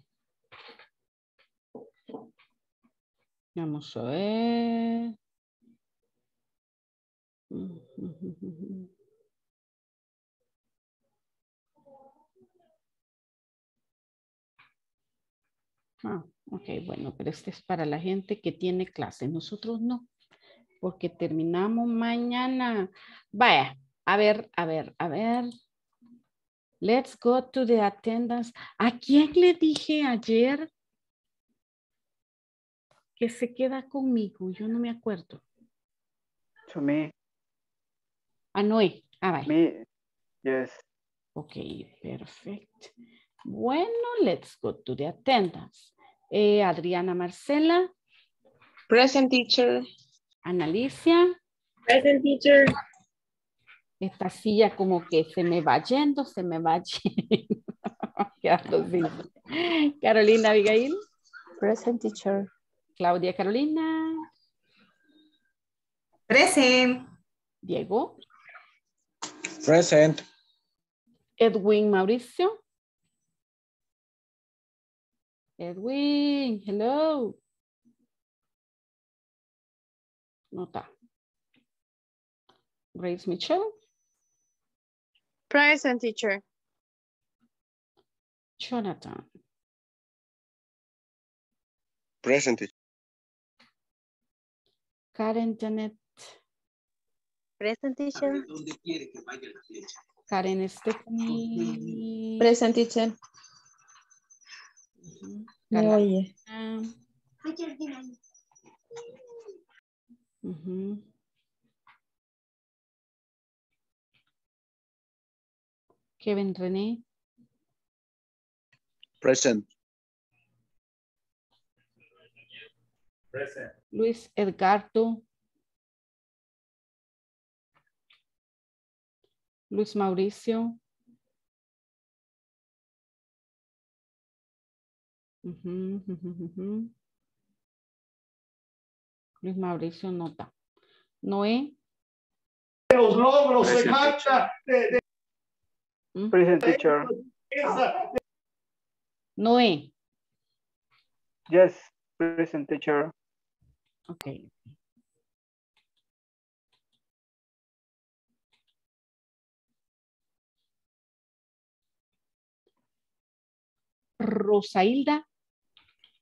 Vamos a ver. Ah, ok, bueno, pero este es para la gente que tiene clase. Nosotros no, porque terminamos mañana. Vaya, a ver, a ver, a ver. Let's go to the attendance. ¿A quién le dije ayer que se queda conmigo? Yo no me acuerdo. To me, A Noé. Ah, vaya. me, yes. Ok, perfecto. Bueno, let's go to the attendance. Eh, Adriana Marcela. Present teacher. Analicia. Present teacher. Esta silla como que se me va yendo, se me va yendo. Carolina Abigail. Present teacher. Claudia Carolina. Present. Diego. Present. Edwin Mauricio. Edwin, hello. No está. Grace Mitchell. Present teacher. Jonathan. Present. teacher. Karen Janet. Present teacher. Karen Stephanie. Present teacher. Me oye. Kevin René. Present. Present. Luis Edgardo. Luis Mauricio. Luis Mauricio nota. Noé. Los logros de Present, cancha de, de Present teacher. Noé. Yes, present teacher. Ok. Rosailda.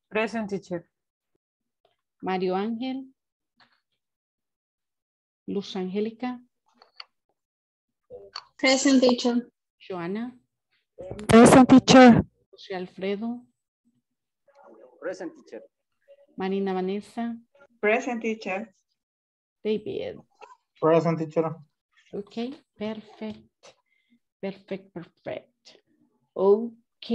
Present teacher. Mario Ángel. Luz Angélica. Present teacher. Joana. Present teacher. José Alfredo. Present teacher. Marina Vanessa. Present teacher. David. Present teacher. Ok, perfect. Perfect, perfect. Ok.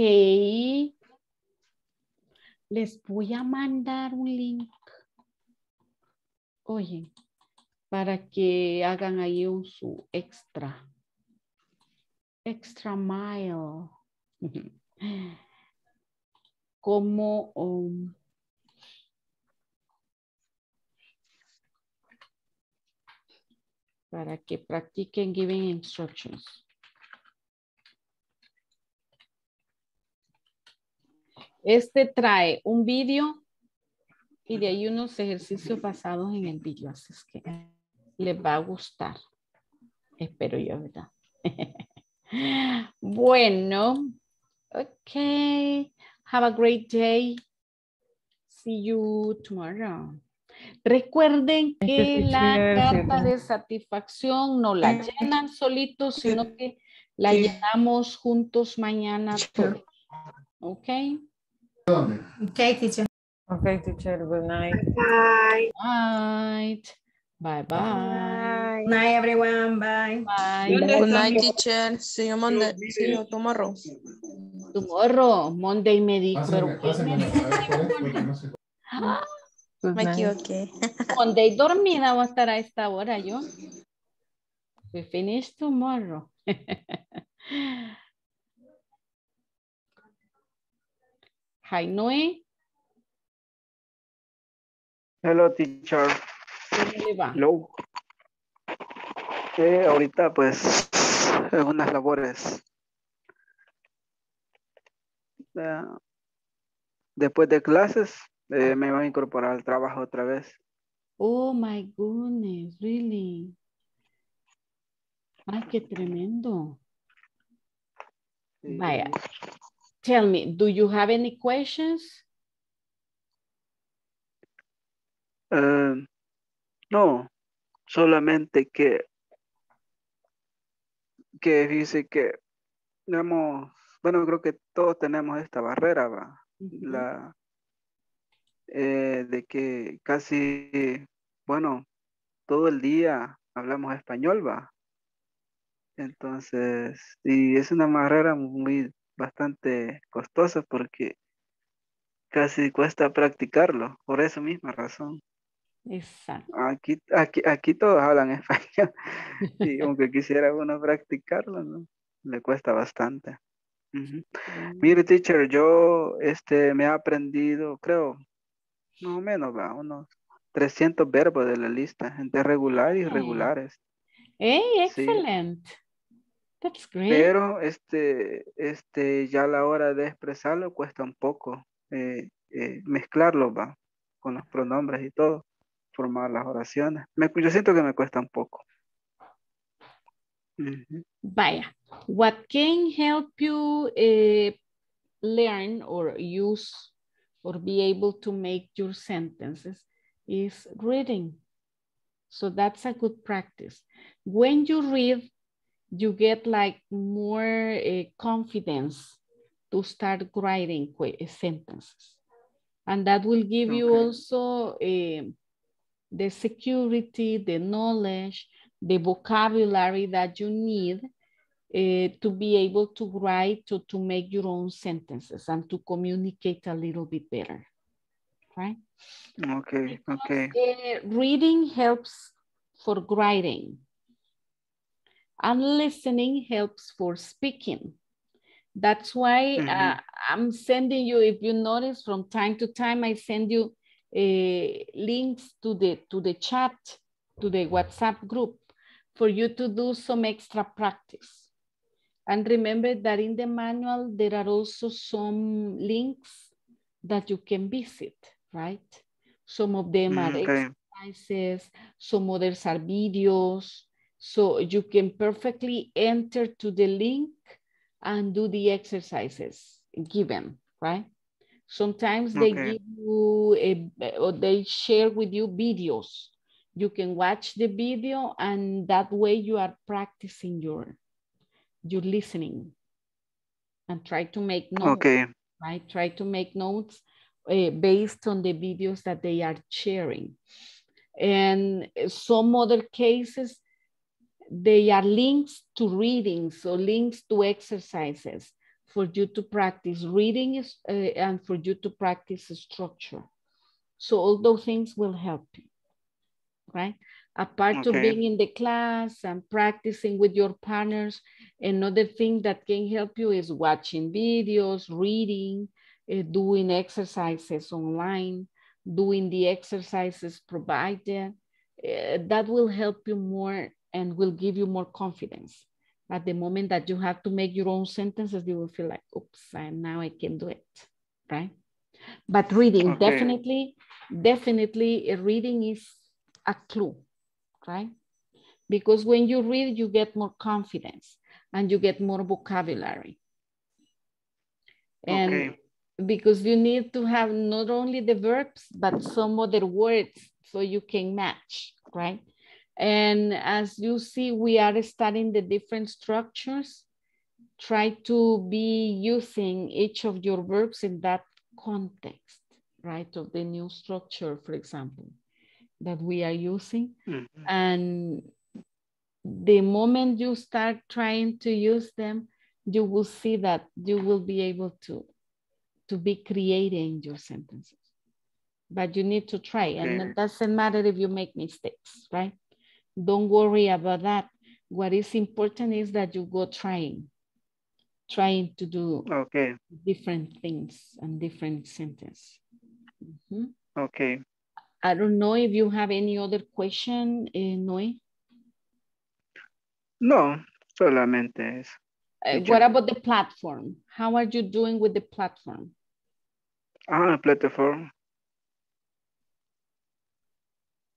Les voy a mandar un link. Oye, para que hagan ahí un su extra. Extra mile. Como um, para que practiquen giving instructions. Este trae un vídeo y de ahí unos ejercicios basados en el vídeo, así es que les va a gustar. Espero yo, ¿verdad? bueno, ok. Have a great day. See you tomorrow. Recuerden que la carta de satisfacción no la llenan solitos, sino que la llenamos juntos mañana todos. ¿Ok? Okay, teacher. Okay, teacher. Good night. Bye. Night. Bye bye. Night, everyone. Bye. Bye. Good night, teacher. See you Monday. See you tomorrow. Tomorrow, Monday me dijo, pero ¿qué Pásenme, me pásenme, a ver, porque no sé. Ah, Me equivoqué. Monday dormida voy a estar a esta hora yo. We finish tomorrow. Hi, Noé. Hello, teacher. ¿Cómo le va? Hello. Eh, ahorita, pues, unas labores. Eh, después de clases, eh, me voy a incorporar al trabajo otra vez. Oh my goodness, really? Ay, qué tremendo. Vaya. Tell me, do you have any questions? Eh, no, solamente que, que dice que, digamos, bueno, creo que todos tenemos esta barrera, va, la, eh, de que casi, bueno, todo el día hablamos español, va. Entonces, y es una barrera muy, bastante costosa porque casi cuesta practicarlo, por esa misma razón. Exacto. Aquí, aquí, aquí todos hablan español. Y aunque quisiera uno practicarlo, ¿no? Le cuesta bastante. Ujú. Mire, teacher, yo este, me he aprendido, creo, más o menos, va, unos 300 verbos de la lista, entre regular y irregulares. Hey, Sí. excellent. That's great. Pero este, este, ya a la hora de expresarlo cuesta un poco eh, eh, mezclarlo, va, con los pronombres y todo, formar las oraciones. Me- yo siento que me cuesta un poco. Vaya, what can help you eh, learn or use or be able to make your sentences is reading. So that's a good practice. When you read, you get like more eh, confidence to start writing que- sentences. And that will give you also eh, the security, the knowledge, the vocabulary that you need uh, to be able to write or to make your own sentences and to communicate a little bit better, right? Okay, okay. Uh, reading helps for writing and listening helps for speaking. That's why Mhm. uh, I'm sending you, if you notice from time to time, I send you links to the, to the chat, to the WhatsApp group for you to do some extra practice. And remember that in the manual, there are also some links that you can visit, right? Some of them are Mm, okay. exercises, some others are videos. So you can perfectly enter to the link and do the exercises given, right? Sometimes they Okay. give you, a, or they share with you videos. You can watch the video and that way you are practicing your, your listening and try to make notes, Okay. right? Try to make notes uh, based on the videos that they are sharing. And some other cases, they are links to readings or links to exercises for you to practice reading is, uh, and for you to practice structure. So all those things will help you, right? Apart to Okay. being in the class and practicing with your partners, another thing that can help you is watching videos, reading, uh, doing exercises online, doing the exercises provided. Uh, that will help you more and will give you more confidence. At the moment that you have to make your own sentences, you will feel like, oops, and now I can do it, right? But reading, Okay. definitely, definitely uh, reading is a clue, right? Because when you read, you get more confidence and you get more vocabulary. And Okay. because you need to have not only the verbs, but some other words so you can match, right? And as you see, we are studying the different structures. Try to be using each of your verbs in that context, right? Of the new structure, for example, that we are using. Mhm. And the moment you start trying to use them, you will see that you will be able to, to be creating your sentences. But you need to try, and it doesn't matter if you make mistakes, right? Don't worry about that. What is important is that you go trying, trying to do Okay. different things and different sentences. Mhm. Okay. I don't know if you have any other question, uh, Noe. No, solamente eso. Uh, what about the platform? How are you doing with the platform? Ah, platform.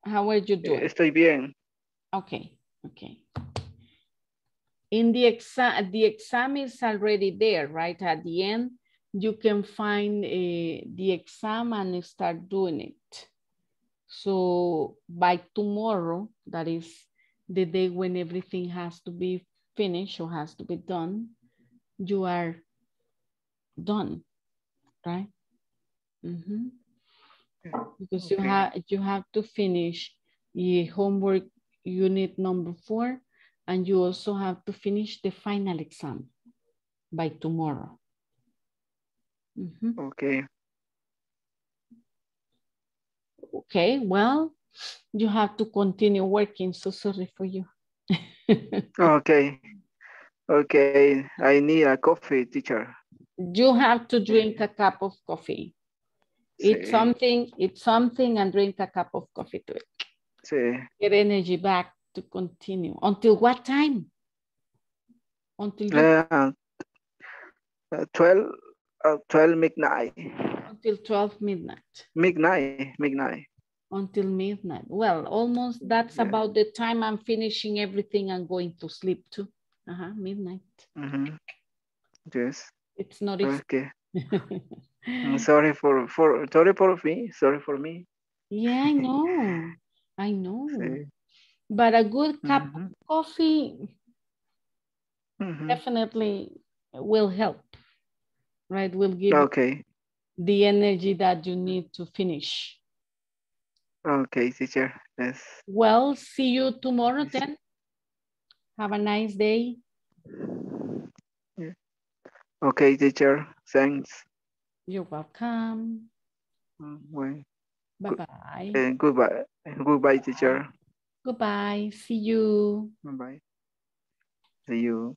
How are you doing? Estoy bien. Okay, okay. In the exam, the exam is already there, right? At the end, you can find uh, the exam and start doing it. So by tomorrow, that is the day when everything has to be finished or has to be done, you are done, right? Mhm. Because you Okay. have you have to finish the homework unit number four, and you also have to finish the final exam by tomorrow. Mhm. Okay. Okay, well, you have to continue working. So sorry for you. Okay. Okay. I need a coffee, teacher. You have to drink a cup of coffee. Eat something, eat something, and drink a cup of coffee to it. Sí. Get energy back to continue. Until what time? Until Uh, uh, 12, uh, 12 midnight. until 12 midnight. Midnight. Midnight. Until midnight. Well, almost that's Yeah. about the time I'm finishing everything and going to sleep too. Uh-huh, midnight. Mhm. Yes. It's not easy. Okay. I'm sorry for, for, sorry for me. Sorry for me. Yeah, I know. I know. Sí. But a good cup Mhm. of coffee Mhm. definitely will help, right? Will give Okay. the energy that you need to finish. Okay, teacher. Yes. Well, see you tomorrow then. Have a nice day. Yeah. Okay, teacher. Thanks. You're welcome. Mm, Bye-bye. eh, goodbye. Goodbye, teacher. Goodbye. See you. Bye. See you.